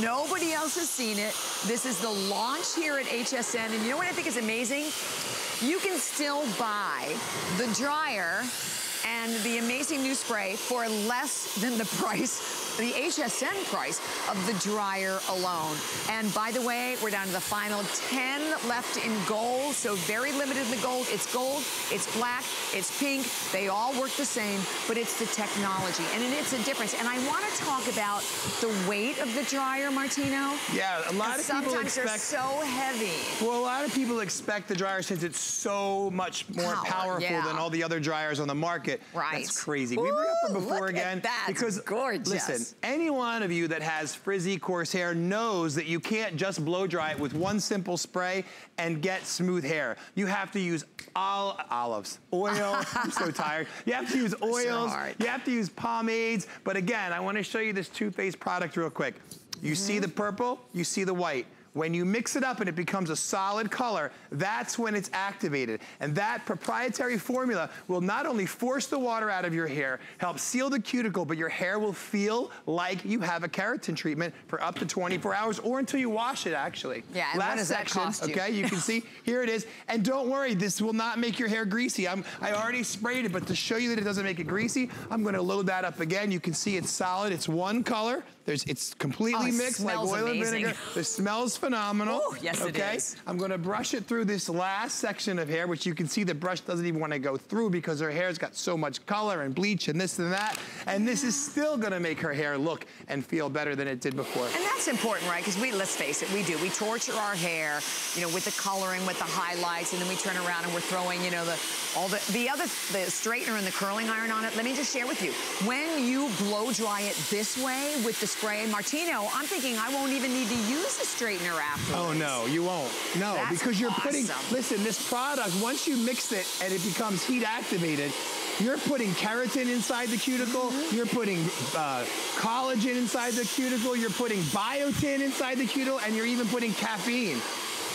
Speaker 1: Nobody else has seen it. This is the launch here at HSN. And you know what I think is amazing? You can still buy the dryer and the amazing new spray for less than the <laughs> price the HSN price of the dryer alone. And by the way, we're down to the final 10 left in gold, so very limited in the gold. It's gold, it's black, it's pink. They all work the same, but it's the technology, and it's a difference. And I want to talk about the weight of the dryer, Martino.
Speaker 4: Yeah, a lot of people expect...
Speaker 1: Sometimes they're so heavy.
Speaker 4: Well, a lot of people expect the dryer since it's so much more Power, powerful yeah. than all the other dryers on the market.
Speaker 1: Right.
Speaker 4: That's crazy. Ooh, we bring up before again.
Speaker 1: That.
Speaker 4: Because,
Speaker 1: gorgeous.
Speaker 4: listen, any one of you that has frizzy, coarse hair knows that you can't just blow dry it with one simple spray and get smooth hair. You have to use ol olives, oil. <laughs> I'm so tired. You have to use oils. So you have to use pomades. But again, I want to show you this two-phase product real quick. You mm -hmm. see the purple, you see the white. When you mix it up and it becomes a solid color, that's when it's activated. And that proprietary formula will not only force the water out of your hair, help seal the cuticle, but your hair will feel like you have a keratin treatment for up to 24 hours or until you wash it, actually.
Speaker 1: Yeah, and Last what does section, that cost
Speaker 4: you? Okay, you can see, <laughs> here it is. And don't worry, this will not make your hair greasy. I'm, I already sprayed it, but to show you that it doesn't make it greasy, I'm gonna load that up again. You can see it's solid, it's one color. There's, it's completely
Speaker 1: oh,
Speaker 4: mixed like oil amazing. and vinegar. It smells phenomenal.
Speaker 1: Ooh, yes,
Speaker 4: okay?
Speaker 1: it is.
Speaker 4: I'm gonna brush it through this last section of hair, which you can see the brush doesn't even wanna go through because her hair's got so much color and bleach and this and that. And this is still gonna make her hair look and feel better than it did before.
Speaker 1: And that's important, right? Because we, let's face it, we do. We torture our hair, you know, with the coloring, with the highlights, and then we turn around and we're throwing, you know, the all the, the other, the straightener and the curling iron on it. Let me just share with you. When you blow dry it this way with the spray and Martino, I'm thinking I won't even need to use a straightener afterwards.
Speaker 4: Oh, no, you won't. No,
Speaker 1: That's
Speaker 4: because you're
Speaker 1: awesome.
Speaker 4: putting, listen, this product, once you mix it and it becomes heat activated, you're putting keratin inside the cuticle, mm -hmm. you're putting uh, collagen inside the cuticle, you're putting biotin inside the cuticle, and you're even putting caffeine.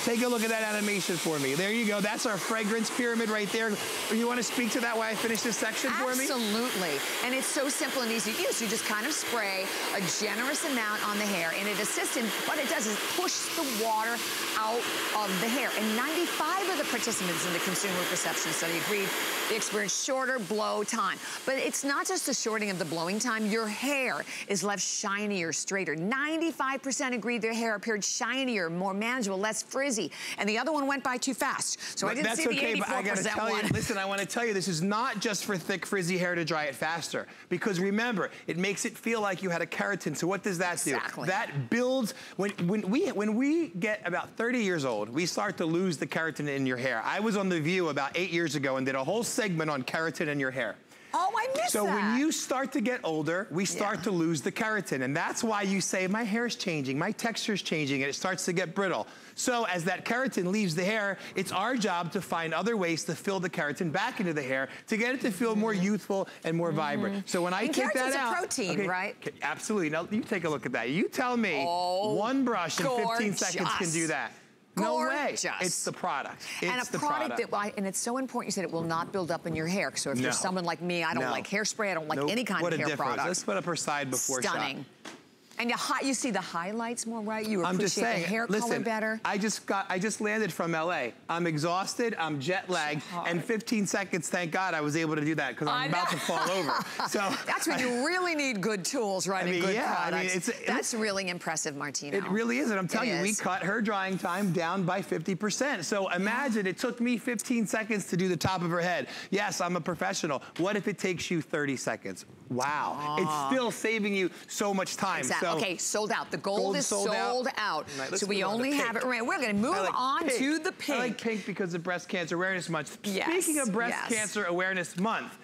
Speaker 4: Take a look at that animation for me. There you go. That's our fragrance pyramid right there. You want to speak to that while I finish this section
Speaker 1: Absolutely.
Speaker 4: for me?
Speaker 1: Absolutely. And it's so simple and easy to use. You just kind of spray a generous amount on the hair, and it assists in, what it does is push the water out of the hair. And 95 of the participants in the consumer perception study agreed they experienced shorter blow time. But it's not just the shortening of the blowing time. Your hair is left shinier, straighter. 95% agreed their hair appeared shinier, more manageable, less frizzy. And the other one went by too fast. So
Speaker 4: but
Speaker 1: I didn't see
Speaker 4: okay,
Speaker 1: the 84%
Speaker 4: but I gotta tell
Speaker 1: one.
Speaker 4: you, listen, I want to tell you, this is not just for thick, frizzy hair to dry it faster. Because remember, it makes it feel like you had a keratin. So what does that
Speaker 1: exactly.
Speaker 4: do? That builds, when, when, we, when we get about 30 years old, we start to lose the keratin in your hair. I was on The View about eight years ago and did a whole segment on keratin in your hair.
Speaker 1: Oh, I missed
Speaker 4: so
Speaker 1: that.
Speaker 4: when you start to get older, we start yeah. to lose the keratin. And that's why you say, my hair's changing, my texture's changing, and it starts to get brittle. So as that keratin leaves the hair, it's our job to find other ways to fill the keratin back into the hair to get it to feel more mm-hmm. youthful and more mm -hmm. vibrant. So when I
Speaker 1: and
Speaker 4: take that out-
Speaker 1: protein,
Speaker 4: okay,
Speaker 1: right?
Speaker 4: Okay, Absolutely. Now, you take a look at that. You tell me
Speaker 1: oh,
Speaker 4: one brush in 15 seconds can do that. No way. It's the product. It's
Speaker 1: and a
Speaker 4: the
Speaker 1: product,
Speaker 4: product.
Speaker 1: that, and it's so important, you said it will not build up in your hair. So if
Speaker 4: no.
Speaker 1: you're someone like me, I don't
Speaker 4: no.
Speaker 1: like hairspray, I don't like
Speaker 4: nope.
Speaker 1: any kind
Speaker 4: what
Speaker 1: of hair
Speaker 4: difference.
Speaker 1: product.
Speaker 4: Let's put up her side before
Speaker 1: Stunning.
Speaker 4: shot.
Speaker 1: And you, you see the highlights more, right? You appreciate
Speaker 4: I'm just saying,
Speaker 1: the hair
Speaker 4: listen,
Speaker 1: color better.
Speaker 4: I just got, I just landed from LA. I'm exhausted, I'm jet lagged, so and 15 seconds, thank God I was able to do that because I'm about to fall over. <laughs> So
Speaker 1: That's when you really need good tools, right?
Speaker 4: I mean,
Speaker 1: good
Speaker 4: yeah,
Speaker 1: products.
Speaker 4: I mean, it's,
Speaker 1: That's really impressive, Martino.
Speaker 4: It really is, and I'm telling
Speaker 1: it
Speaker 4: you,
Speaker 1: is.
Speaker 4: we cut her drying time down by 50%. So imagine it took me 15 seconds to do the top of her head. Yes, I'm a professional. What if it takes you 30 seconds? Wow, Aww. it's still saving you so much time.
Speaker 1: Exactly.
Speaker 4: So,
Speaker 1: okay, sold out. The gold,
Speaker 4: gold
Speaker 1: is
Speaker 4: sold,
Speaker 1: sold out.
Speaker 4: out. Right,
Speaker 1: so we only have it. Right, we're going to move
Speaker 4: like
Speaker 1: on
Speaker 4: pink.
Speaker 1: to the pink.
Speaker 4: I like pink because of Breast Cancer Awareness Month.
Speaker 1: Yes,
Speaker 4: Speaking of Breast
Speaker 1: yes.
Speaker 4: Cancer Awareness Month,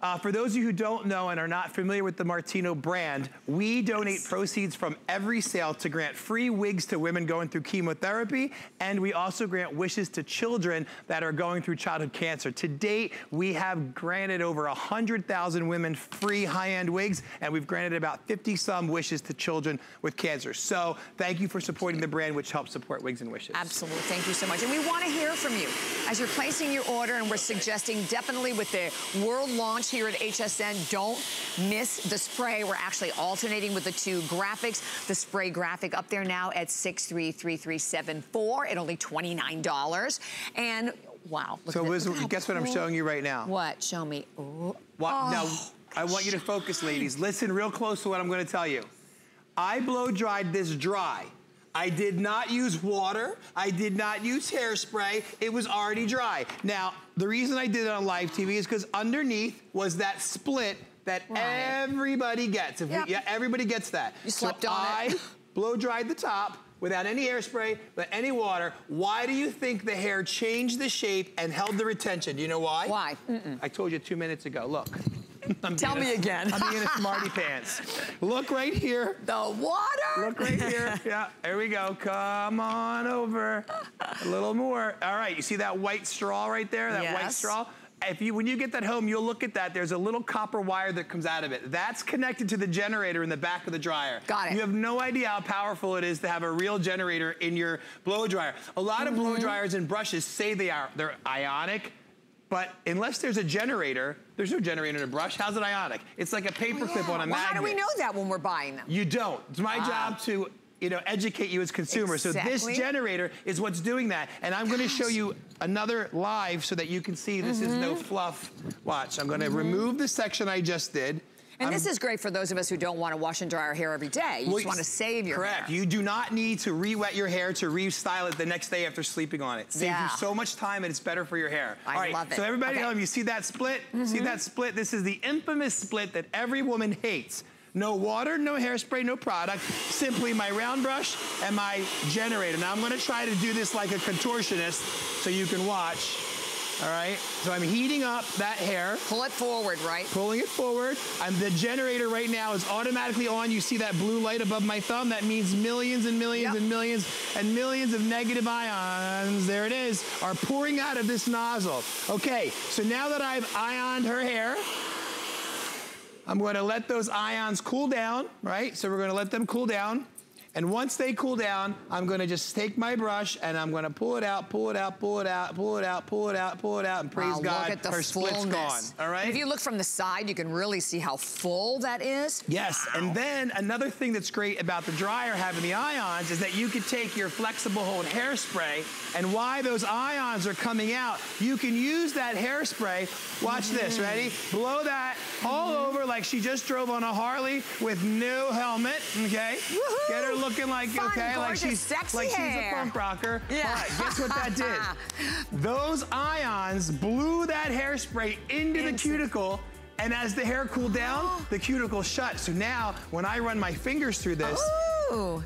Speaker 4: uh, for those of you who don't know and are not familiar with the Martino brand, we donate proceeds from every sale to grant free wigs to women going through chemotherapy, and we also grant wishes to children that are going through childhood cancer. To date, we have granted over 100,000 women free high-end wigs, and we've granted about 50-some wishes to children with cancer. So thank you for supporting the brand, which helps support Wigs and Wishes.
Speaker 1: Absolutely, thank you so much. And we want to hear from you. As you're placing your order, and we're suggesting definitely with the world launch here at HSN. Don't miss the spray. We're actually alternating with the two graphics. The spray graphic up there now at 633374 at only $29. And wow.
Speaker 4: so Liz, guess cool. what I'm showing you right now?
Speaker 1: What? Show me. Ooh.
Speaker 4: What? Oh. Now, I want you to focus, ladies. Listen real close to what I'm going to tell you. I blow dried this dry. I did not use water. I did not use hairspray. It was already dry. Now, the reason I did it on live TV is because underneath was that split that right. everybody gets. Yep. we, yeah, everybody gets that.
Speaker 1: You slept
Speaker 4: so
Speaker 1: on
Speaker 4: I
Speaker 1: it. <laughs>
Speaker 4: blow dried the top without any hairspray, but any water. Why do you think the hair changed the shape and held the retention? Do you know why?
Speaker 1: Why? Mm -mm.
Speaker 4: I told you two minutes ago. Look.
Speaker 1: Tell me
Speaker 4: a,
Speaker 1: again.
Speaker 4: I'm being a smarty pants. Look right here.
Speaker 1: The water.
Speaker 4: Look right here. <laughs> Yeah, there we go. Come on over. A little more. All right, you see that white straw right there? That
Speaker 1: yes.
Speaker 4: white straw? If you, when you get that home, you'll look at that. There's a little copper wire that comes out of it. That's connected to the generator in the back of the dryer.
Speaker 1: Got it.
Speaker 4: You have no idea how powerful it is to have a real generator in your blow dryer. A lot of mm -hmm. blow dryers and brushes say they are they're ionic. But unless there's a generator, there's no generator in a brush. How's it ionic? It's like a paperclip oh, yeah. on a
Speaker 1: well,
Speaker 4: magnet.
Speaker 1: how do we know that when we're buying them?
Speaker 4: You don't. It's my uh, job to you know, educate you as consumers. Exactly. So this generator is what's doing that. And I'm gonna show you another live so that you can see this mm -hmm. is no mm-hmm. fluff. Watch, I'm gonna mm -hmm. remove the section I just did.
Speaker 1: And
Speaker 4: I'm,
Speaker 1: this is great for those of us who don't want to wash and dry our hair every day. You well, just want to save your
Speaker 4: correct.
Speaker 1: hair.
Speaker 4: You do not need to re-wet your hair to re-style it the next day after sleeping on it. Saves yeah. you so much time and it's better for your hair.
Speaker 1: I
Speaker 4: All right,
Speaker 1: love it.
Speaker 4: So everybody okay. home, you see that split? Mm -hmm. See
Speaker 1: Mm-hmm.
Speaker 4: that split? This is the infamous split that every woman hates. No water, no hairspray, no product. Simply my round brush and my generator. Now I'm gonna try to do this like a contortionist so you can watch. All right, so I'm heating up that hair.
Speaker 1: Pull it forward, right?
Speaker 4: Pulling it forward. I'm, the generator right now is automatically on. You see that blue light above my thumb? That means millions and millions yep. and millions and millions of negative ions, there it is, are pouring out of this nozzle. Okay, so now that I've ioned her hair, I'm gonna let those ions cool down, right? So we're gonna let them cool down. And once they cool down, I'm gonna just take my brush and I'm gonna pull it out, pull it out, pull it out, pull it out, pull it out, pull it out, and praise
Speaker 1: wow,
Speaker 4: God,
Speaker 1: look at the
Speaker 4: her
Speaker 1: fullness.
Speaker 4: split's gone, all right?
Speaker 1: If you look from the side, you can really see how full that is.
Speaker 4: Yes, wow. and then another thing that's great about the dryer having the ions is that you could take your flexible hold hairspray and why those ions are coming out, you can use that hairspray, watch mm -hmm. this, ready? Blow that all mm -hmm. over like she just drove on a Harley with no helmet, okay? Get her looking like,
Speaker 1: Fun,
Speaker 4: okay,
Speaker 1: gorgeous,
Speaker 4: like she's,
Speaker 1: sexy
Speaker 4: like
Speaker 1: hair.
Speaker 4: she's a punk rocker.
Speaker 1: Yeah.
Speaker 4: But guess what that <laughs> did? those ions blew that hairspray into the cuticle and as the hair cooled down, <gasps> the cuticle shut. So now, when I run my fingers through this,
Speaker 1: Ooh.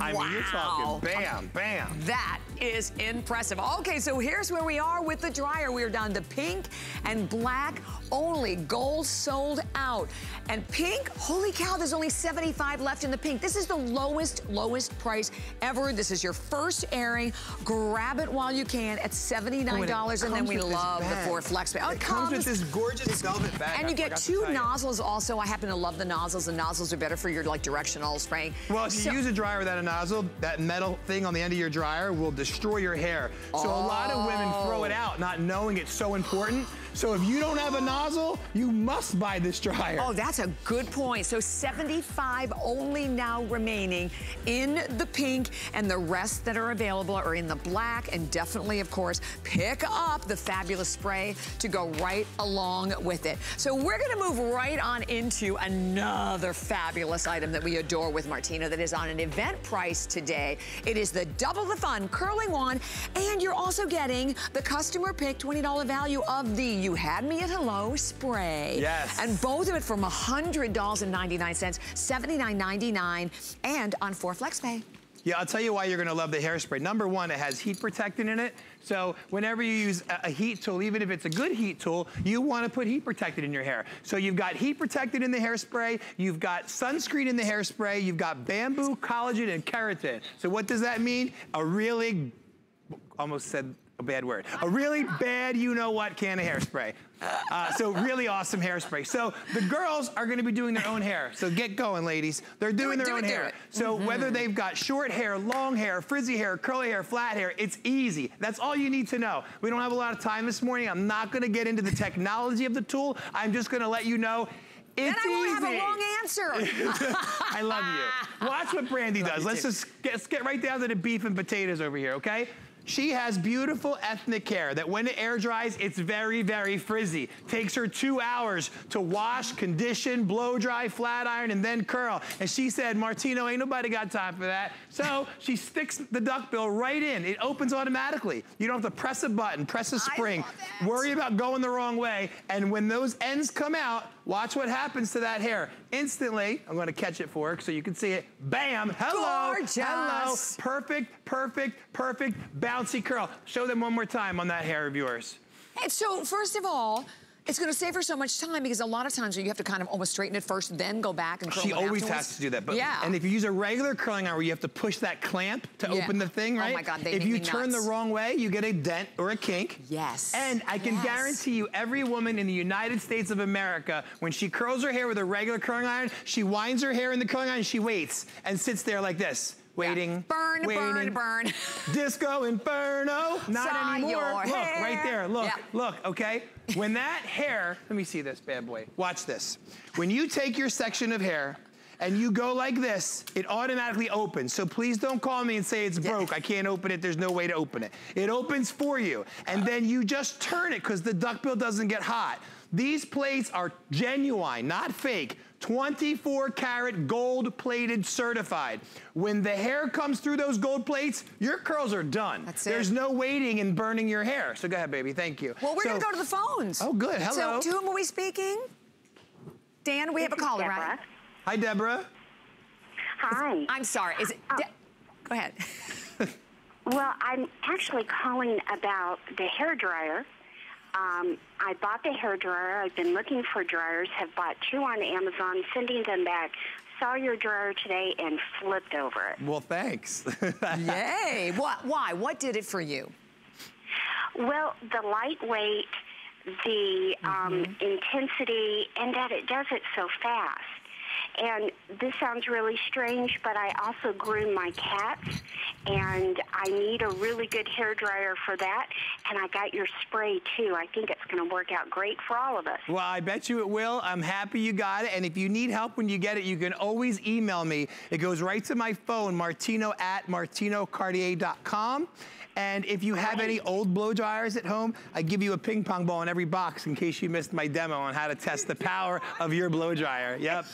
Speaker 4: I
Speaker 1: wow.
Speaker 4: mean, you're talking bam, bam.
Speaker 1: That is impressive. Okay, so here's where we are with the dryer. We are down to pink and black only. Gold sold out. And pink, holy cow, there's only 75 left in the pink. This is the lowest, lowest price ever. This is your first airing. Grab it while you can at $79, oh, and, then we love the four flex bag.
Speaker 3: Oh, it, it comes, comes, with this gorgeous velvet bag.
Speaker 1: And you get two nozzles also. I happen to love the nozzles. The nozzles are better for your like directional spraying.
Speaker 4: Well, if you use a dryer without a nozzle, that metal thing on the end of your dryer will destroy your hair. So oh. a lot of women throw it oh. out not knowing it's so important. So if you don't have a nozzle, you must buy this dryer.
Speaker 1: Oh, that's a good point. So 75 only now remaining in the pink and the rest that are available are in the black and definitely, of course, pick up the fabulous spray to go right along with it. So we're gonna move right on into another fabulous item that we adore with Martino that is on an event price today. It is the double the fun curling wand and you're also getting the customer pick $20 value of the you Had Me at Hello spray.
Speaker 4: Yes.
Speaker 1: And both of it from $100.99, $79.99, and on 4 FlexPay.
Speaker 4: Yeah, I'll tell you why you're gonna love the hairspray. Number one, it has heat protectant in it. So whenever you use a, heat tool, even if it's a good heat tool, you wanna put heat protectant in your hair. So you've got heat protectant in the hairspray, you've got sunscreen in the hairspray, you've got bamboo, collagen, and keratin. So what does that mean? A really, almost said a bad word. A really bad you-know-what can of hairspray. Uh, so really awesome hairspray. So the girls are gonna be doing their own hair. So get going, ladies. They're doing
Speaker 1: do
Speaker 4: their
Speaker 1: it,
Speaker 4: own hair. So mm -hmm. whether they've got short hair, long hair, frizzy hair, curly hair, flat hair, it's easy. That's all you need to know. We don't have a lot of time this morning. I'm not gonna get into the technology of the tool. I'm just gonna let you know it's
Speaker 1: then I won't
Speaker 4: easy.
Speaker 1: have a long answer. <laughs>
Speaker 4: I love you. Watch what Brandy does. Let's just get, let's get right down to the beef and potatoes over here, okay? She has beautiful ethnic hair that when it air dries, it's very, very frizzy. Takes her two hours to wash, condition, blow dry, flat iron, and then curl. And she said, Martino, ain't nobody got time for that. So <laughs> she sticks the duckbill right in. It opens automatically. You don't have to press a button, press a spring, worry about going the wrong way. And when those ends come out, watch what happens to that hair. Instantly, I'm gonna catch it for her so you can see it. Bam, hello,
Speaker 1: Gorgeous.
Speaker 4: hello. Perfect, perfect, perfect, bouncy curl. Show them one more time on that hair of yours.
Speaker 1: And so, first of all, it's gonna save her so much time because a lot of times you have to kind of almost straighten it first, then go back and curl it.
Speaker 4: She always
Speaker 1: afterwards.
Speaker 4: has to do that. But,
Speaker 1: yeah.
Speaker 4: And if you use a regular curling iron where you have to push that clamp to
Speaker 1: yeah.
Speaker 4: open the thing, right?
Speaker 1: Oh my God, they
Speaker 4: If you turn
Speaker 1: nuts.
Speaker 4: the wrong way, you get a dent or a kink.
Speaker 1: Yes.
Speaker 4: And I can
Speaker 1: yes.
Speaker 4: guarantee you, every woman in the United States of America, when she curls her hair with a regular curling iron, she winds her hair in the curling iron, she waits and sits there like this waiting, yeah.
Speaker 1: burn,
Speaker 4: waiting.
Speaker 1: burn, burn.
Speaker 4: Disco Inferno, not
Speaker 1: Saw
Speaker 4: anymore. Look,
Speaker 1: hair.
Speaker 4: right there, look,
Speaker 1: yeah.
Speaker 4: look, okay? When that hair, let me see this bad boy, watch this. When you take your section of hair and you go like this, it automatically opens. So please don't call me and say it's broke. I can't open it. There's no way to open it. It opens for you. And then you just turn it because the duckbill doesn't get hot. These plates are genuine, not fake. 24 karat gold plated certified. When the hair comes through those gold plates, your curls are done.
Speaker 1: That's it.
Speaker 4: There's no waiting and burning your hair. So go ahead, baby, thank you.
Speaker 1: Well, we're
Speaker 4: so,
Speaker 1: gonna go to the phones.
Speaker 4: Oh, good, hello.
Speaker 1: So to whom are we speaking? Dan, we
Speaker 5: this
Speaker 1: have a caller, right?
Speaker 4: Hi, Deborah.
Speaker 5: Hi.
Speaker 1: I'm sorry, is it,
Speaker 5: uh,
Speaker 1: go ahead. <laughs> <laughs>
Speaker 5: well, I'm actually calling about the hair dryer. Um, I bought the hair dryer. I've been looking for dryers. Have bought two on Amazon, sending them back. Saw your dryer today and flipped over it.
Speaker 4: Well, thanks. <laughs>
Speaker 1: Yay! What? Why? What did it for you?
Speaker 5: Well, the lightweight, the um, mm-hmm. intensity, and that it does it so fast. And this sounds really strange, but I also groom my cats, and I need a really good hair dryer for that. And I got your spray too. I think it's going to work out great for all of us.
Speaker 4: Well, I bet you it will. I'm happy you got it. And if you need help when you get it, you can always email me. It goes right to my phone, martino at martinocartier.com. And if you have any old blow dryers at home, I give you a ping pong ball in every box in case you missed my demo on how to test the power of your blow dryer. Yep.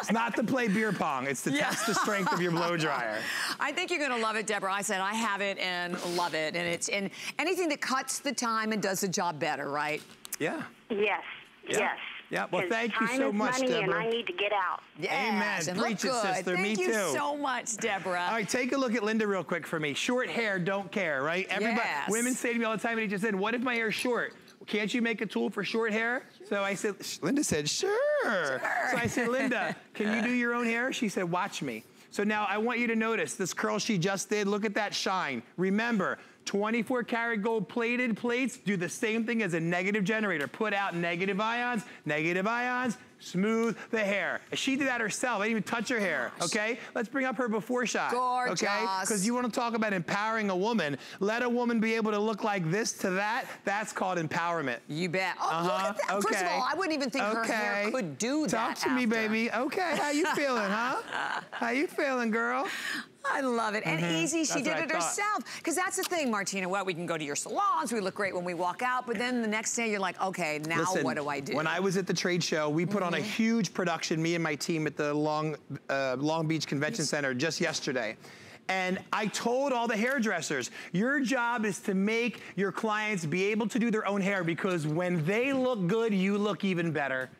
Speaker 4: it's not to play beer pong. It's to yeah. test the strength of your blow dryer. <laughs>
Speaker 1: I think you're gonna love it, Deborah. I said I have it and love it. And it's in anything that cuts the time and does the job better, right?
Speaker 4: Yeah.
Speaker 5: Yes. Yeah. Yes.
Speaker 4: Yeah, well, thank you so much,
Speaker 5: money
Speaker 4: Deborah.
Speaker 5: And I need to get out.
Speaker 1: Yes,
Speaker 4: Amen. Preach it, sister.
Speaker 1: Thank
Speaker 4: me
Speaker 1: too.
Speaker 4: Thank
Speaker 1: you so much, Deborah.
Speaker 4: All right, take a look at Linda real quick for me. Short hair, don't care, right? Everybody,
Speaker 1: yes.
Speaker 4: women say to me all the time, and he just said, "What if my hair's short? Can't you make a tool for short hair?" So I said, Linda said, "Sure." sure. So I said, "Linda, <laughs> can you do your own hair?" She said, "Watch me." So now I want you to notice this curl she just did. Look at that shine. Remember, 24 karat gold plated plates do the same thing as a negative generator. Put out negative ions, negative ions, smooth the hair. She did that herself. I didn't even touch her hair, okay? Let's bring up her before shot.
Speaker 1: Gorgeous.
Speaker 4: Okay? Because you want to talk about empowering a woman. Let a woman be able to look like this to that. That's called empowerment.
Speaker 1: You bet. Oh, uh -huh. look at uh-huh. that. Okay. First of all, I wouldn't even think okay. her hair could do
Speaker 4: that Talk to
Speaker 1: after.
Speaker 4: me, baby. Okay, how you <laughs> feeling, huh? how you feeling, girl?
Speaker 1: I love it. And mm -hmm. easy, she that's did it herself. Because that's the thing, Martino. Well, we can go to your salons, we look great when we walk out, but then the next day you're like, okay, now
Speaker 4: Listen,
Speaker 1: what do I do?
Speaker 4: When I was at the trade show, we put mm -hmm. on a mm-hmm. huge production, me and my team at the Long, uh, Long Beach Convention Center just yesterday. And I told all the hairdressers, your job is to make your clients be able to do their own hair because when they look good, you look even better.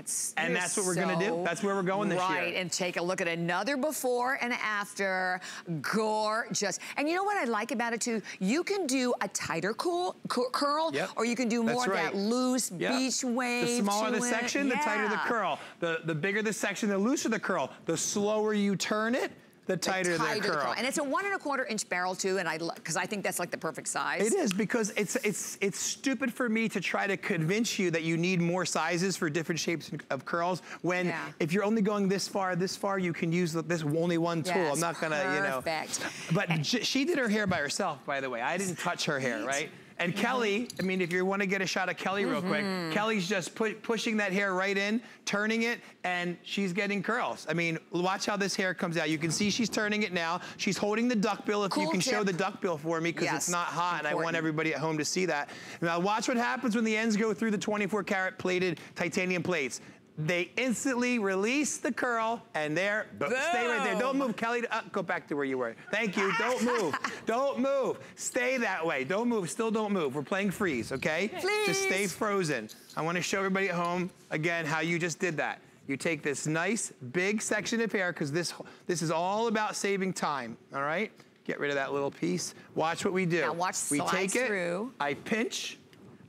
Speaker 1: That's,
Speaker 4: and that's what we're so gonna do. That's where we're going this
Speaker 1: right.
Speaker 4: year.
Speaker 1: Right, and take a look at another before and after. Gorgeous. And you know what I like about it too? You can do a tighter cool, curl,
Speaker 4: yep.
Speaker 1: or you can do more
Speaker 4: right.
Speaker 1: of that loose yep. beach wave.
Speaker 4: The smaller the
Speaker 1: it.
Speaker 4: section,
Speaker 1: yeah.
Speaker 4: the tighter the curl. The, the bigger the section, the looser the curl. The slower you turn it, the tighter, the tighter the curl. curl.
Speaker 1: And it's a one and a quarter inch barrel too, and I because I think that's like the perfect size.
Speaker 4: It is because it's it's it's stupid for me to try to convince you that you need more sizes for different shapes of curls when yeah. if you're only going this far, this far, you can use this only one tool.
Speaker 1: Yes,
Speaker 4: I'm not gonna,
Speaker 1: perfect.
Speaker 4: you know. But she did her hair by herself, by the way. I didn't touch her hair, right? And mm -hmm. Kelly, I mean, if you want to get a shot of Kelly real quick, mm-hmm. Kelly's just put, pushing that hair right in, turning it, and she's getting curls. I mean, watch how this hair comes out. You can see she's turning it now. She's holding the duck bill. If cool you can tip. show the duck bill for me, because yes. it's not hot, Important. and I want everybody at home to see that. Now watch what happens when the ends go through the 24 karat plated titanium plates. They instantly release the curl, and there, stay right there. Don't move, Kelly. Uh, go back to where you were. Thank you. Don't <laughs> move. don't move. Stay that way. Don't move. Still don't move. We're playing freeze, okay?
Speaker 1: Please.
Speaker 4: Just stay frozen. I want to show everybody at home again how you just did that. You take this nice big section of hair because this this is all about saving time. All right. Get rid of that little piece. Watch what we do.
Speaker 1: Now watch
Speaker 4: we take it.
Speaker 1: Through.
Speaker 4: I pinch.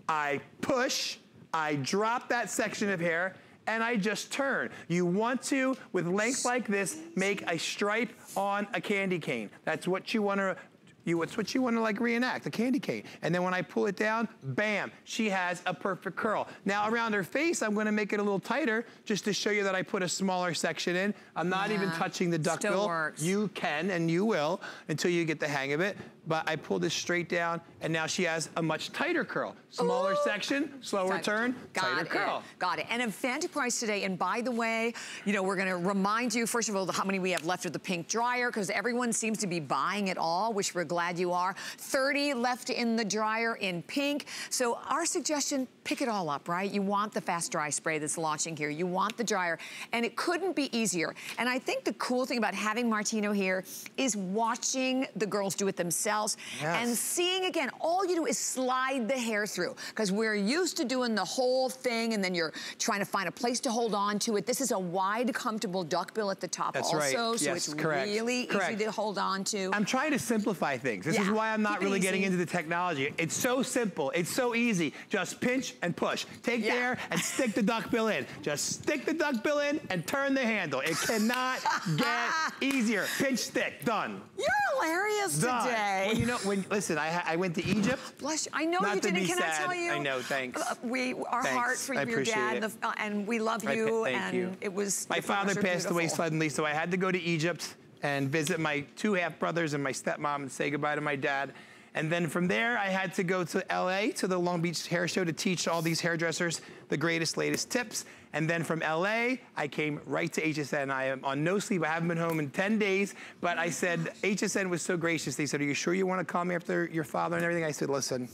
Speaker 4: I push. I drop that section of hair and I just turn. You want to, with length like this, make a stripe on a candy cane. That's what you want to you, it's what you want to like reenact, a candy cane. And then when I pull it down, bam, she has a perfect curl. Now around her face, I'm gonna make it a little tighter just to show you that I put a smaller section in. I'm not yeah. even touching the duckbill.
Speaker 1: Works.
Speaker 4: You can and you will until you get the hang of it. But I pull this straight down and now she has a much tighter curl. Smaller Ooh. section, slower Tight. turn, Got tighter
Speaker 1: it.
Speaker 4: curl.
Speaker 1: Got it. And a fancy price today. And by the way, you know, we're gonna remind you, first of all, how many we have left of the pink dryer because everyone seems to be buying it all, which we're glad you are. 30 left in the dryer in pink. So our suggestion, pick it all up, right? You want the fast dry spray that's launching here. You want the dryer. And it couldn't be easier. And I think the cool thing about having Martino here is watching the girls do it themselves yes. and seeing again, all you do is slide the hair through because we're used to doing the whole thing and then you're trying to find a place to hold on to it. This is a wide, comfortable duckbill at the top
Speaker 4: That's
Speaker 1: also,
Speaker 4: right.
Speaker 1: so
Speaker 4: yes,
Speaker 1: it's
Speaker 4: correct.
Speaker 1: really
Speaker 4: correct.
Speaker 1: easy to hold on to.
Speaker 4: I'm trying to simplify things. This yeah. is why I'm not Keep really getting into the technology. It's so simple. It's so easy. Just pinch and push. Take yeah. the air and stick the duck bill in. Just stick the duck bill in and turn the handle. It cannot <laughs> get easier. Pinch, stick, done.
Speaker 1: You're hilarious done. today.
Speaker 4: Well, you know, when listen, I, I went to Egypt.
Speaker 1: Bless you. I know not you didn't. Can sad. I tell you?
Speaker 4: I know. Thanks. Uh,
Speaker 1: we our thanks. heart for I your dad, the, uh, and we love you.
Speaker 4: I, thank
Speaker 1: and
Speaker 4: you.
Speaker 1: It was
Speaker 4: my father passed beautiful. away suddenly, so I had to go to Egypt and visit my two half brothers and my stepmom and say goodbye to my dad. And then from there, I had to go to LA to the Long Beach Hair Show to teach all these hairdressers the greatest, latest tips. And then from LA, I came right to HSN. I am on no sleep. I haven't been home in 10 days, but I said, HSN was so gracious. They said, are you sure you want to come after your father and everything? I said, listen,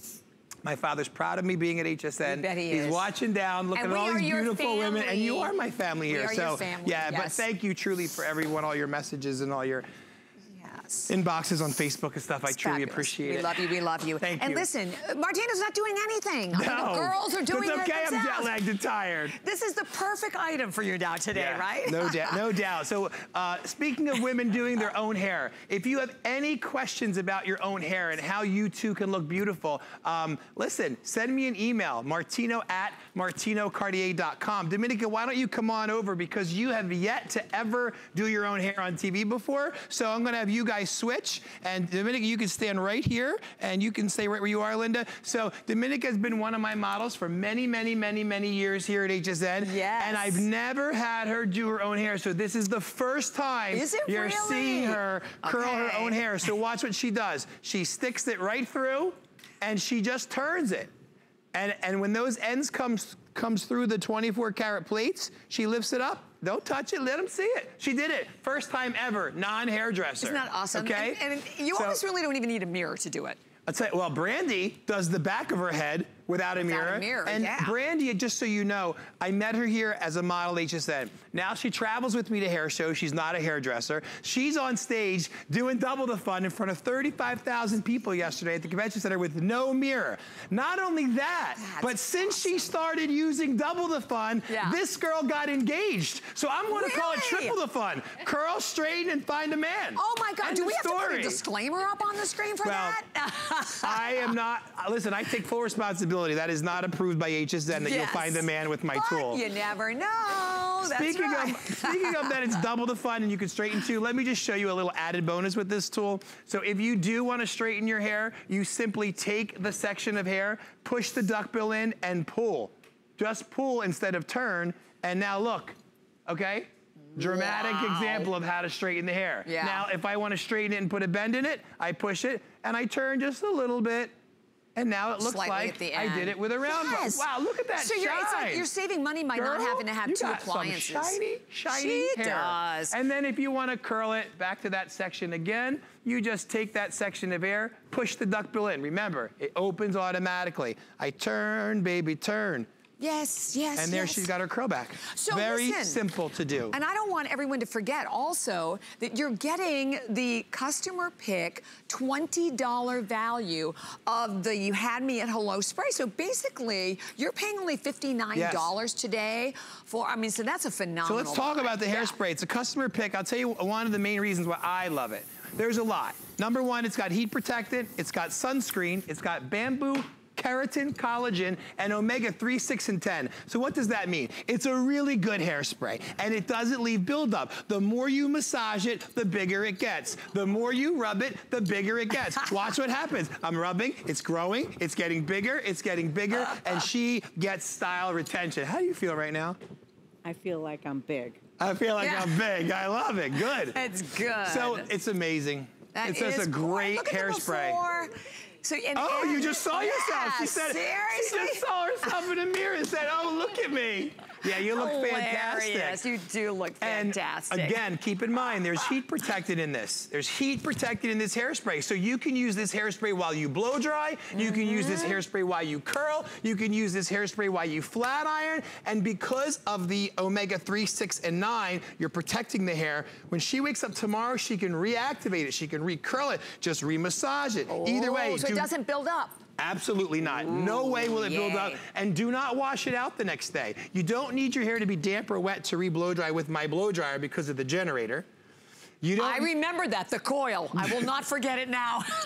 Speaker 4: my father's proud of me being at HSN.
Speaker 1: bet he
Speaker 4: He's
Speaker 1: is.
Speaker 4: watching down, looking at all these beautiful women, and you are my family here. So yeah,
Speaker 1: yes.
Speaker 4: but thank you truly for everyone, all your messages and all your inboxes on Facebook and stuff. I truly
Speaker 1: fabulous.
Speaker 4: appreciate
Speaker 1: we
Speaker 4: it.
Speaker 1: We love you. We love you.
Speaker 4: Thank
Speaker 1: and
Speaker 4: you.
Speaker 1: And listen, Martino's not doing anything. No. The girls are doing
Speaker 4: it's okay. I'm jet lagged and tired.
Speaker 1: This is the perfect item for you now today,
Speaker 4: yeah,
Speaker 1: right?
Speaker 4: No doubt. No <laughs> doubt. So uh, speaking of women doing their own hair, if you have any questions about your own hair and how you too can look beautiful, um, listen, send me an email, martino at martinocartier.com. Dominica, why don't you come on over because you have yet to ever do your own hair on TV before. So I'm going to have you guys switch and Dominica, you can stand right here and you can stay right where you are, Linda. So Dominica has been one of my models for many, many, many, many years here at HSN.
Speaker 1: Yes.
Speaker 4: And I've never had her do her own hair. So this is the first time you're
Speaker 1: really?
Speaker 4: seeing her curl okay. her own hair. So watch what she does. She sticks it right through and she just turns it. And, and when those ends comes, comes through the 24 karat plates, she lifts it up don't touch it. Let them see it. She did it. First time ever, non-hairdresser.
Speaker 1: Isn't that awesome?
Speaker 4: Okay.
Speaker 1: And, and you so, almost really don't even need a mirror to do it.
Speaker 4: I'll tell you, well, Brandy does the back of her head without a
Speaker 1: without
Speaker 4: mirror.
Speaker 1: A mirror
Speaker 4: and
Speaker 1: yeah.
Speaker 4: Brandy, just so you know, I met her here as a model HSN. Now she travels with me to hair shows. She's not a hairdresser. She's on stage doing double the fun in front of 35,000 people yesterday at the convention center with no mirror. Not only that,
Speaker 1: That's
Speaker 4: but since
Speaker 1: awesome.
Speaker 4: she started using double the fun,
Speaker 1: yeah.
Speaker 4: this girl got engaged. So I'm going to
Speaker 1: really?
Speaker 4: call it triple the fun. Curl, straighten, and find a man.
Speaker 1: Oh my God,
Speaker 4: End
Speaker 1: do we have
Speaker 4: story.
Speaker 1: to put a disclaimer up on the screen for
Speaker 4: well,
Speaker 1: that? <laughs>
Speaker 4: I am not, uh, listen, I take full responsibility that is not approved by HSN that
Speaker 1: yes.
Speaker 4: you'll find a man with my
Speaker 1: but
Speaker 4: tool.
Speaker 1: you never know.
Speaker 4: Oh, speaking
Speaker 1: right.
Speaker 4: of <laughs> speaking of that, it's double the fun and you can straighten too. Let me just show you a little added bonus with this tool. So if you do want to straighten your hair, you simply take the section of hair, push the duckbill in, and pull. Just pull instead of turn. And now look, okay? Dramatic
Speaker 1: wow.
Speaker 4: example of how to straighten the hair.
Speaker 1: Yeah.
Speaker 4: Now, if I want to straighten it and put a bend in it, I push it and I turn just a little bit and now it looks
Speaker 1: Slightly
Speaker 4: like I did it with a round
Speaker 1: yes.
Speaker 4: Wow, look at that
Speaker 1: so
Speaker 4: shine.
Speaker 1: you're, it's like you're saving money by
Speaker 4: Girl,
Speaker 1: not having to have two appliances.
Speaker 4: Shiny, shiny
Speaker 1: she
Speaker 4: hair.
Speaker 1: does.
Speaker 4: And then if you want to curl it back to that section again, you just take that section of hair, push the duckbill in. Remember, it opens automatically. I turn, baby, turn.
Speaker 1: Yes, yes,
Speaker 4: And there
Speaker 1: yes.
Speaker 4: she's got her curl back.
Speaker 1: So
Speaker 4: Very
Speaker 1: listen,
Speaker 4: simple to do.
Speaker 1: And I don't want everyone to forget also that you're getting the customer pick $20 value of the You Had Me at Hello spray. So basically, you're paying only $59
Speaker 4: yes.
Speaker 1: today for, I mean, so that's a phenomenal
Speaker 4: So let's talk
Speaker 1: buy.
Speaker 4: about the hairspray. Yeah. It's a customer pick. I'll tell you one of the main reasons why I love it. There's a lot. Number one, it's got heat protectant, it's got sunscreen, it's got bamboo keratin, collagen, and omega-3, 6, and 10. So what does that mean? It's a really good hairspray, and it doesn't leave buildup. The more you massage it, the bigger it gets. The more you rub it, the bigger it gets. <laughs> Watch what happens. I'm rubbing, it's growing, it's getting bigger, it's getting bigger, uh, and uh. she gets style retention. How do you feel right now?
Speaker 6: I feel like I'm big.
Speaker 4: I feel like
Speaker 1: Yeah.
Speaker 4: I'm big. I love it. Good. <laughs>
Speaker 1: It's good.
Speaker 4: So it's amazing.
Speaker 1: That
Speaker 4: it's just a great
Speaker 1: Look at the
Speaker 4: hairspray.
Speaker 1: So,
Speaker 4: Oh, you just saw yourself.
Speaker 1: Yeah,
Speaker 4: she said
Speaker 1: seriously?
Speaker 4: she just saw herself in the mirror and said, "Oh, look at me." Yeah, you look fantastic.
Speaker 1: Hilarious. You do look fantastic.
Speaker 4: And again, keep in mind, there's heat protected in this. There's heat protected in this hairspray. So you can use this hairspray while you blow dry. You can use this
Speaker 1: Mm-hmm.
Speaker 4: hairspray while you curl. You can use this hairspray while you flat iron. And because of the omega-3, 6, and 9, you're protecting the hair. When she wakes up tomorrow, she can reactivate it. She can recurl it. Just re-massage it. Either way.
Speaker 1: Oh, so it doesn't build up.
Speaker 4: Absolutely not. Ooh, no way will it
Speaker 1: yay.
Speaker 4: build up. And do not wash it out the next day. You don't need your hair to be damp or wet to re-blow dry with my blow dryer because of the generator.
Speaker 1: You don't. I remember that, the coil. I will not forget it now. <laughs>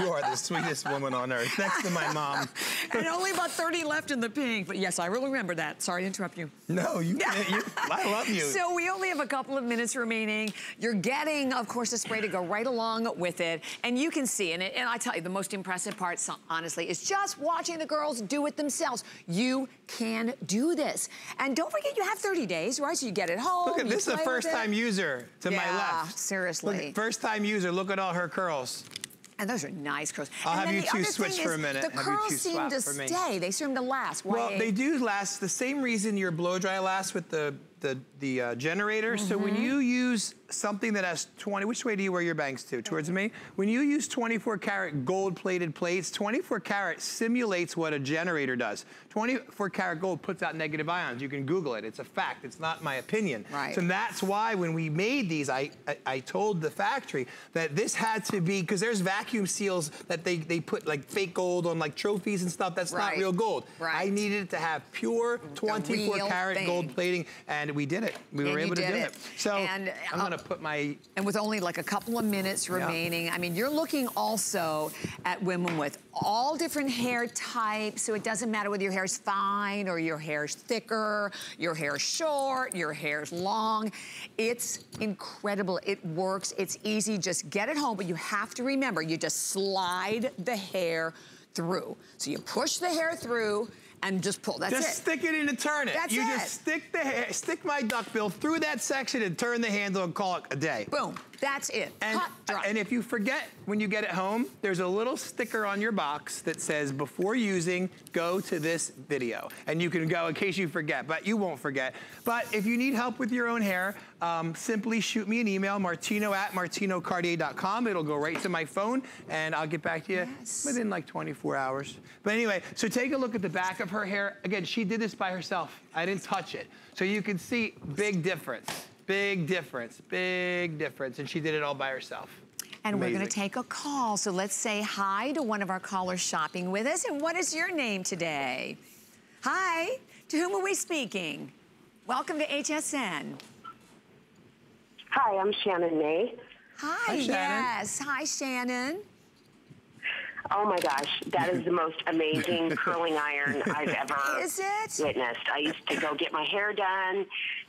Speaker 4: you are the sweetest woman on earth, next to my mom. <laughs>
Speaker 1: and only about 30 left in the pink, but yes, I really remember that. Sorry to interrupt you.
Speaker 4: No, you, <laughs> you I love you.
Speaker 1: So we only have a couple of minutes remaining. You're getting, of course, a spray to go right along with it, and you can see in it, and I tell you, the most impressive part, honestly, is just watching the girls do it themselves. You can do this. And don't forget, you have 30 days, right? So you get it home.
Speaker 4: Look at this is the first time user user to
Speaker 1: yeah,
Speaker 4: my left.
Speaker 1: seriously.
Speaker 4: Look, first time user, look at all her curls.
Speaker 1: And those are nice curls.
Speaker 4: I'll
Speaker 1: and
Speaker 4: have you two switch for a minute.
Speaker 1: The
Speaker 4: have
Speaker 1: curls seem to stay. They seem to last.
Speaker 4: Why well, they do last. The same reason your blow dry lasts with the the, the uh, generator. Mm -hmm. So when mm-hmm. you use something that has 20, which way do you wear your banks to? Towards me? When you use 24 karat gold plated plates, 24 karat simulates what a generator does. 24 karat gold puts out negative ions. You can Google it. It's a fact. It's not my opinion.
Speaker 1: Right.
Speaker 4: So that's why when we made these, I, I, I told the factory that this had to be, because there's vacuum seals that they, they put like fake gold on like trophies and stuff. That's right. not real gold.
Speaker 1: Right.
Speaker 4: I needed it to have pure 24 karat gold plating and we did it. We
Speaker 1: and
Speaker 4: were able to do it. it. So
Speaker 1: and,
Speaker 4: I'm gonna um, put my...
Speaker 1: And with only like a couple of minutes remaining, yeah. I mean, you're looking also at women with all different hair types, so it doesn't matter whether your hair's fine or your hair's thicker, your hair's short, your hair's long. It's incredible. It works. It's easy. Just get it home, but you have to remember, you just slide the hair through. So you push the hair through, and just pull. That's
Speaker 4: just it. stick it in and turn it.
Speaker 1: That's
Speaker 4: you
Speaker 1: it.
Speaker 4: just stick the stick my duckbill through that section and turn the handle and call it a day.
Speaker 1: Boom. That's it.
Speaker 4: And, and if you forget when you get it home, there's a little sticker on your box that says, before using, go to this video. And you can go in case you forget, but you won't forget. But if you need help with your own hair, um, simply shoot me an email, martino at martinocartier.com. It'll go right to my phone, and I'll get back to you yes. within like 24 hours. But anyway, so take a look at the back of her hair. Again, she did this by herself. I didn't touch it. So you can see big difference. Big difference, big difference. And she did it all by herself.
Speaker 1: And Amazing. we're gonna take a call. So let's say hi to one of our callers shopping with us. And what is your name today? Hi, to whom are we speaking? Welcome to HSN.
Speaker 7: Hi, I'm Shannon May.
Speaker 1: Hi, Hi yes. Hi, Shannon.
Speaker 7: Oh my gosh, that is the most amazing curling iron I've ever <laughs>
Speaker 1: is it?
Speaker 7: witnessed. I used to go get my hair done.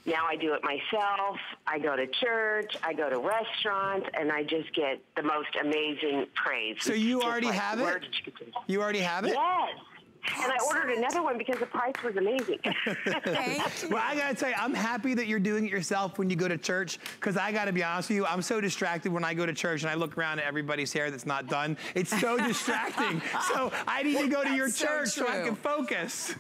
Speaker 7: Now I do it myself. I go to church, I go to restaurants, and I just get the most amazing praise.
Speaker 4: So you already like, have it? You, you already have it?
Speaker 7: Yes. And I ordered another one because the price was amazing. <laughs>
Speaker 4: well, I gotta tell you, I'm happy that you're doing it yourself when you go to church, because I gotta be honest with you, I'm so distracted when I go to church and I look around at everybody's hair that's not done. It's so <laughs> distracting. So I need to go to your church so, so I can focus.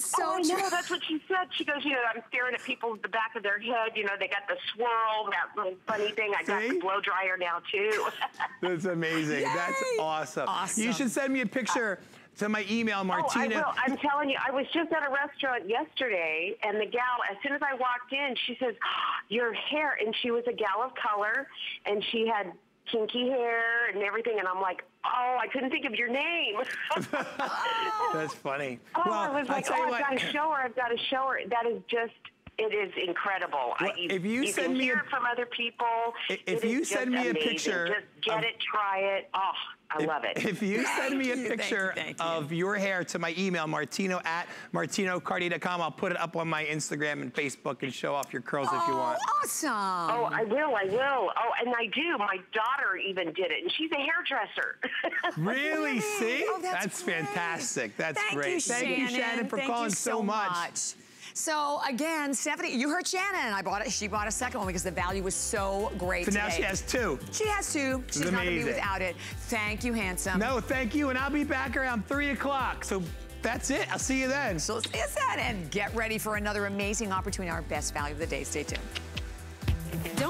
Speaker 7: So oh, I know. That's what she said. She goes, you know, I'm staring at people at the back of their head. You know, they got the swirl, that little funny thing. I got the blow dryer now, too. <laughs>
Speaker 4: That's amazing. Yay! That's awesome.
Speaker 1: Awesome.
Speaker 4: You should send me a picture. Uh, to my email, Martino.
Speaker 7: Oh, I will. I'm telling you, I was just at a restaurant yesterday, and the gal, as soon as I walked in, she says, oh, "Your hair," and she was a gal of color, and she had kinky hair and everything, and I'm like, "Oh, I couldn't think of your name." <laughs>
Speaker 4: That's funny.
Speaker 7: Oh, well, I was like, "Oh, I've got a <laughs> show her. I've got a show her." That is just it is incredible.
Speaker 4: Well, I, you, if you,
Speaker 7: you
Speaker 4: send
Speaker 7: me
Speaker 4: hear
Speaker 7: a, from other people,
Speaker 4: if you send me
Speaker 7: amazing.
Speaker 4: a picture,
Speaker 7: just get of, it, try it. Oh, I
Speaker 4: if,
Speaker 7: love it.
Speaker 4: If you <laughs> send me a picture thank you, thank you. of your hair to my email, martino at martinocartier.com, I'll put it up on my Instagram and Facebook and show off your curls
Speaker 1: oh,
Speaker 4: if you oh, want.
Speaker 1: awesome.
Speaker 7: Oh, I will, I will. Oh, and I do. My daughter even did it, and she's a hairdresser. <laughs>
Speaker 4: really? See?
Speaker 1: Oh, that's,
Speaker 4: that's fantastic. That's
Speaker 1: thank
Speaker 4: great.
Speaker 1: You,
Speaker 4: thank you, Shannon, for
Speaker 1: thank
Speaker 4: calling
Speaker 1: so,
Speaker 4: much.
Speaker 1: much. So again, Stephanie, you heard Shannon. And I bought it. She bought a second one because the value was so great.
Speaker 4: So
Speaker 1: today.
Speaker 4: now she has two.
Speaker 1: She has two. She's not gonna be without it. Thank you, handsome.
Speaker 4: No, thank you, and I'll be back around three o'clock. So that's it. I'll see you then.
Speaker 1: So see you then, and get ready for another amazing opportunity. Our best value of the day. Stay tuned.
Speaker 8: Don't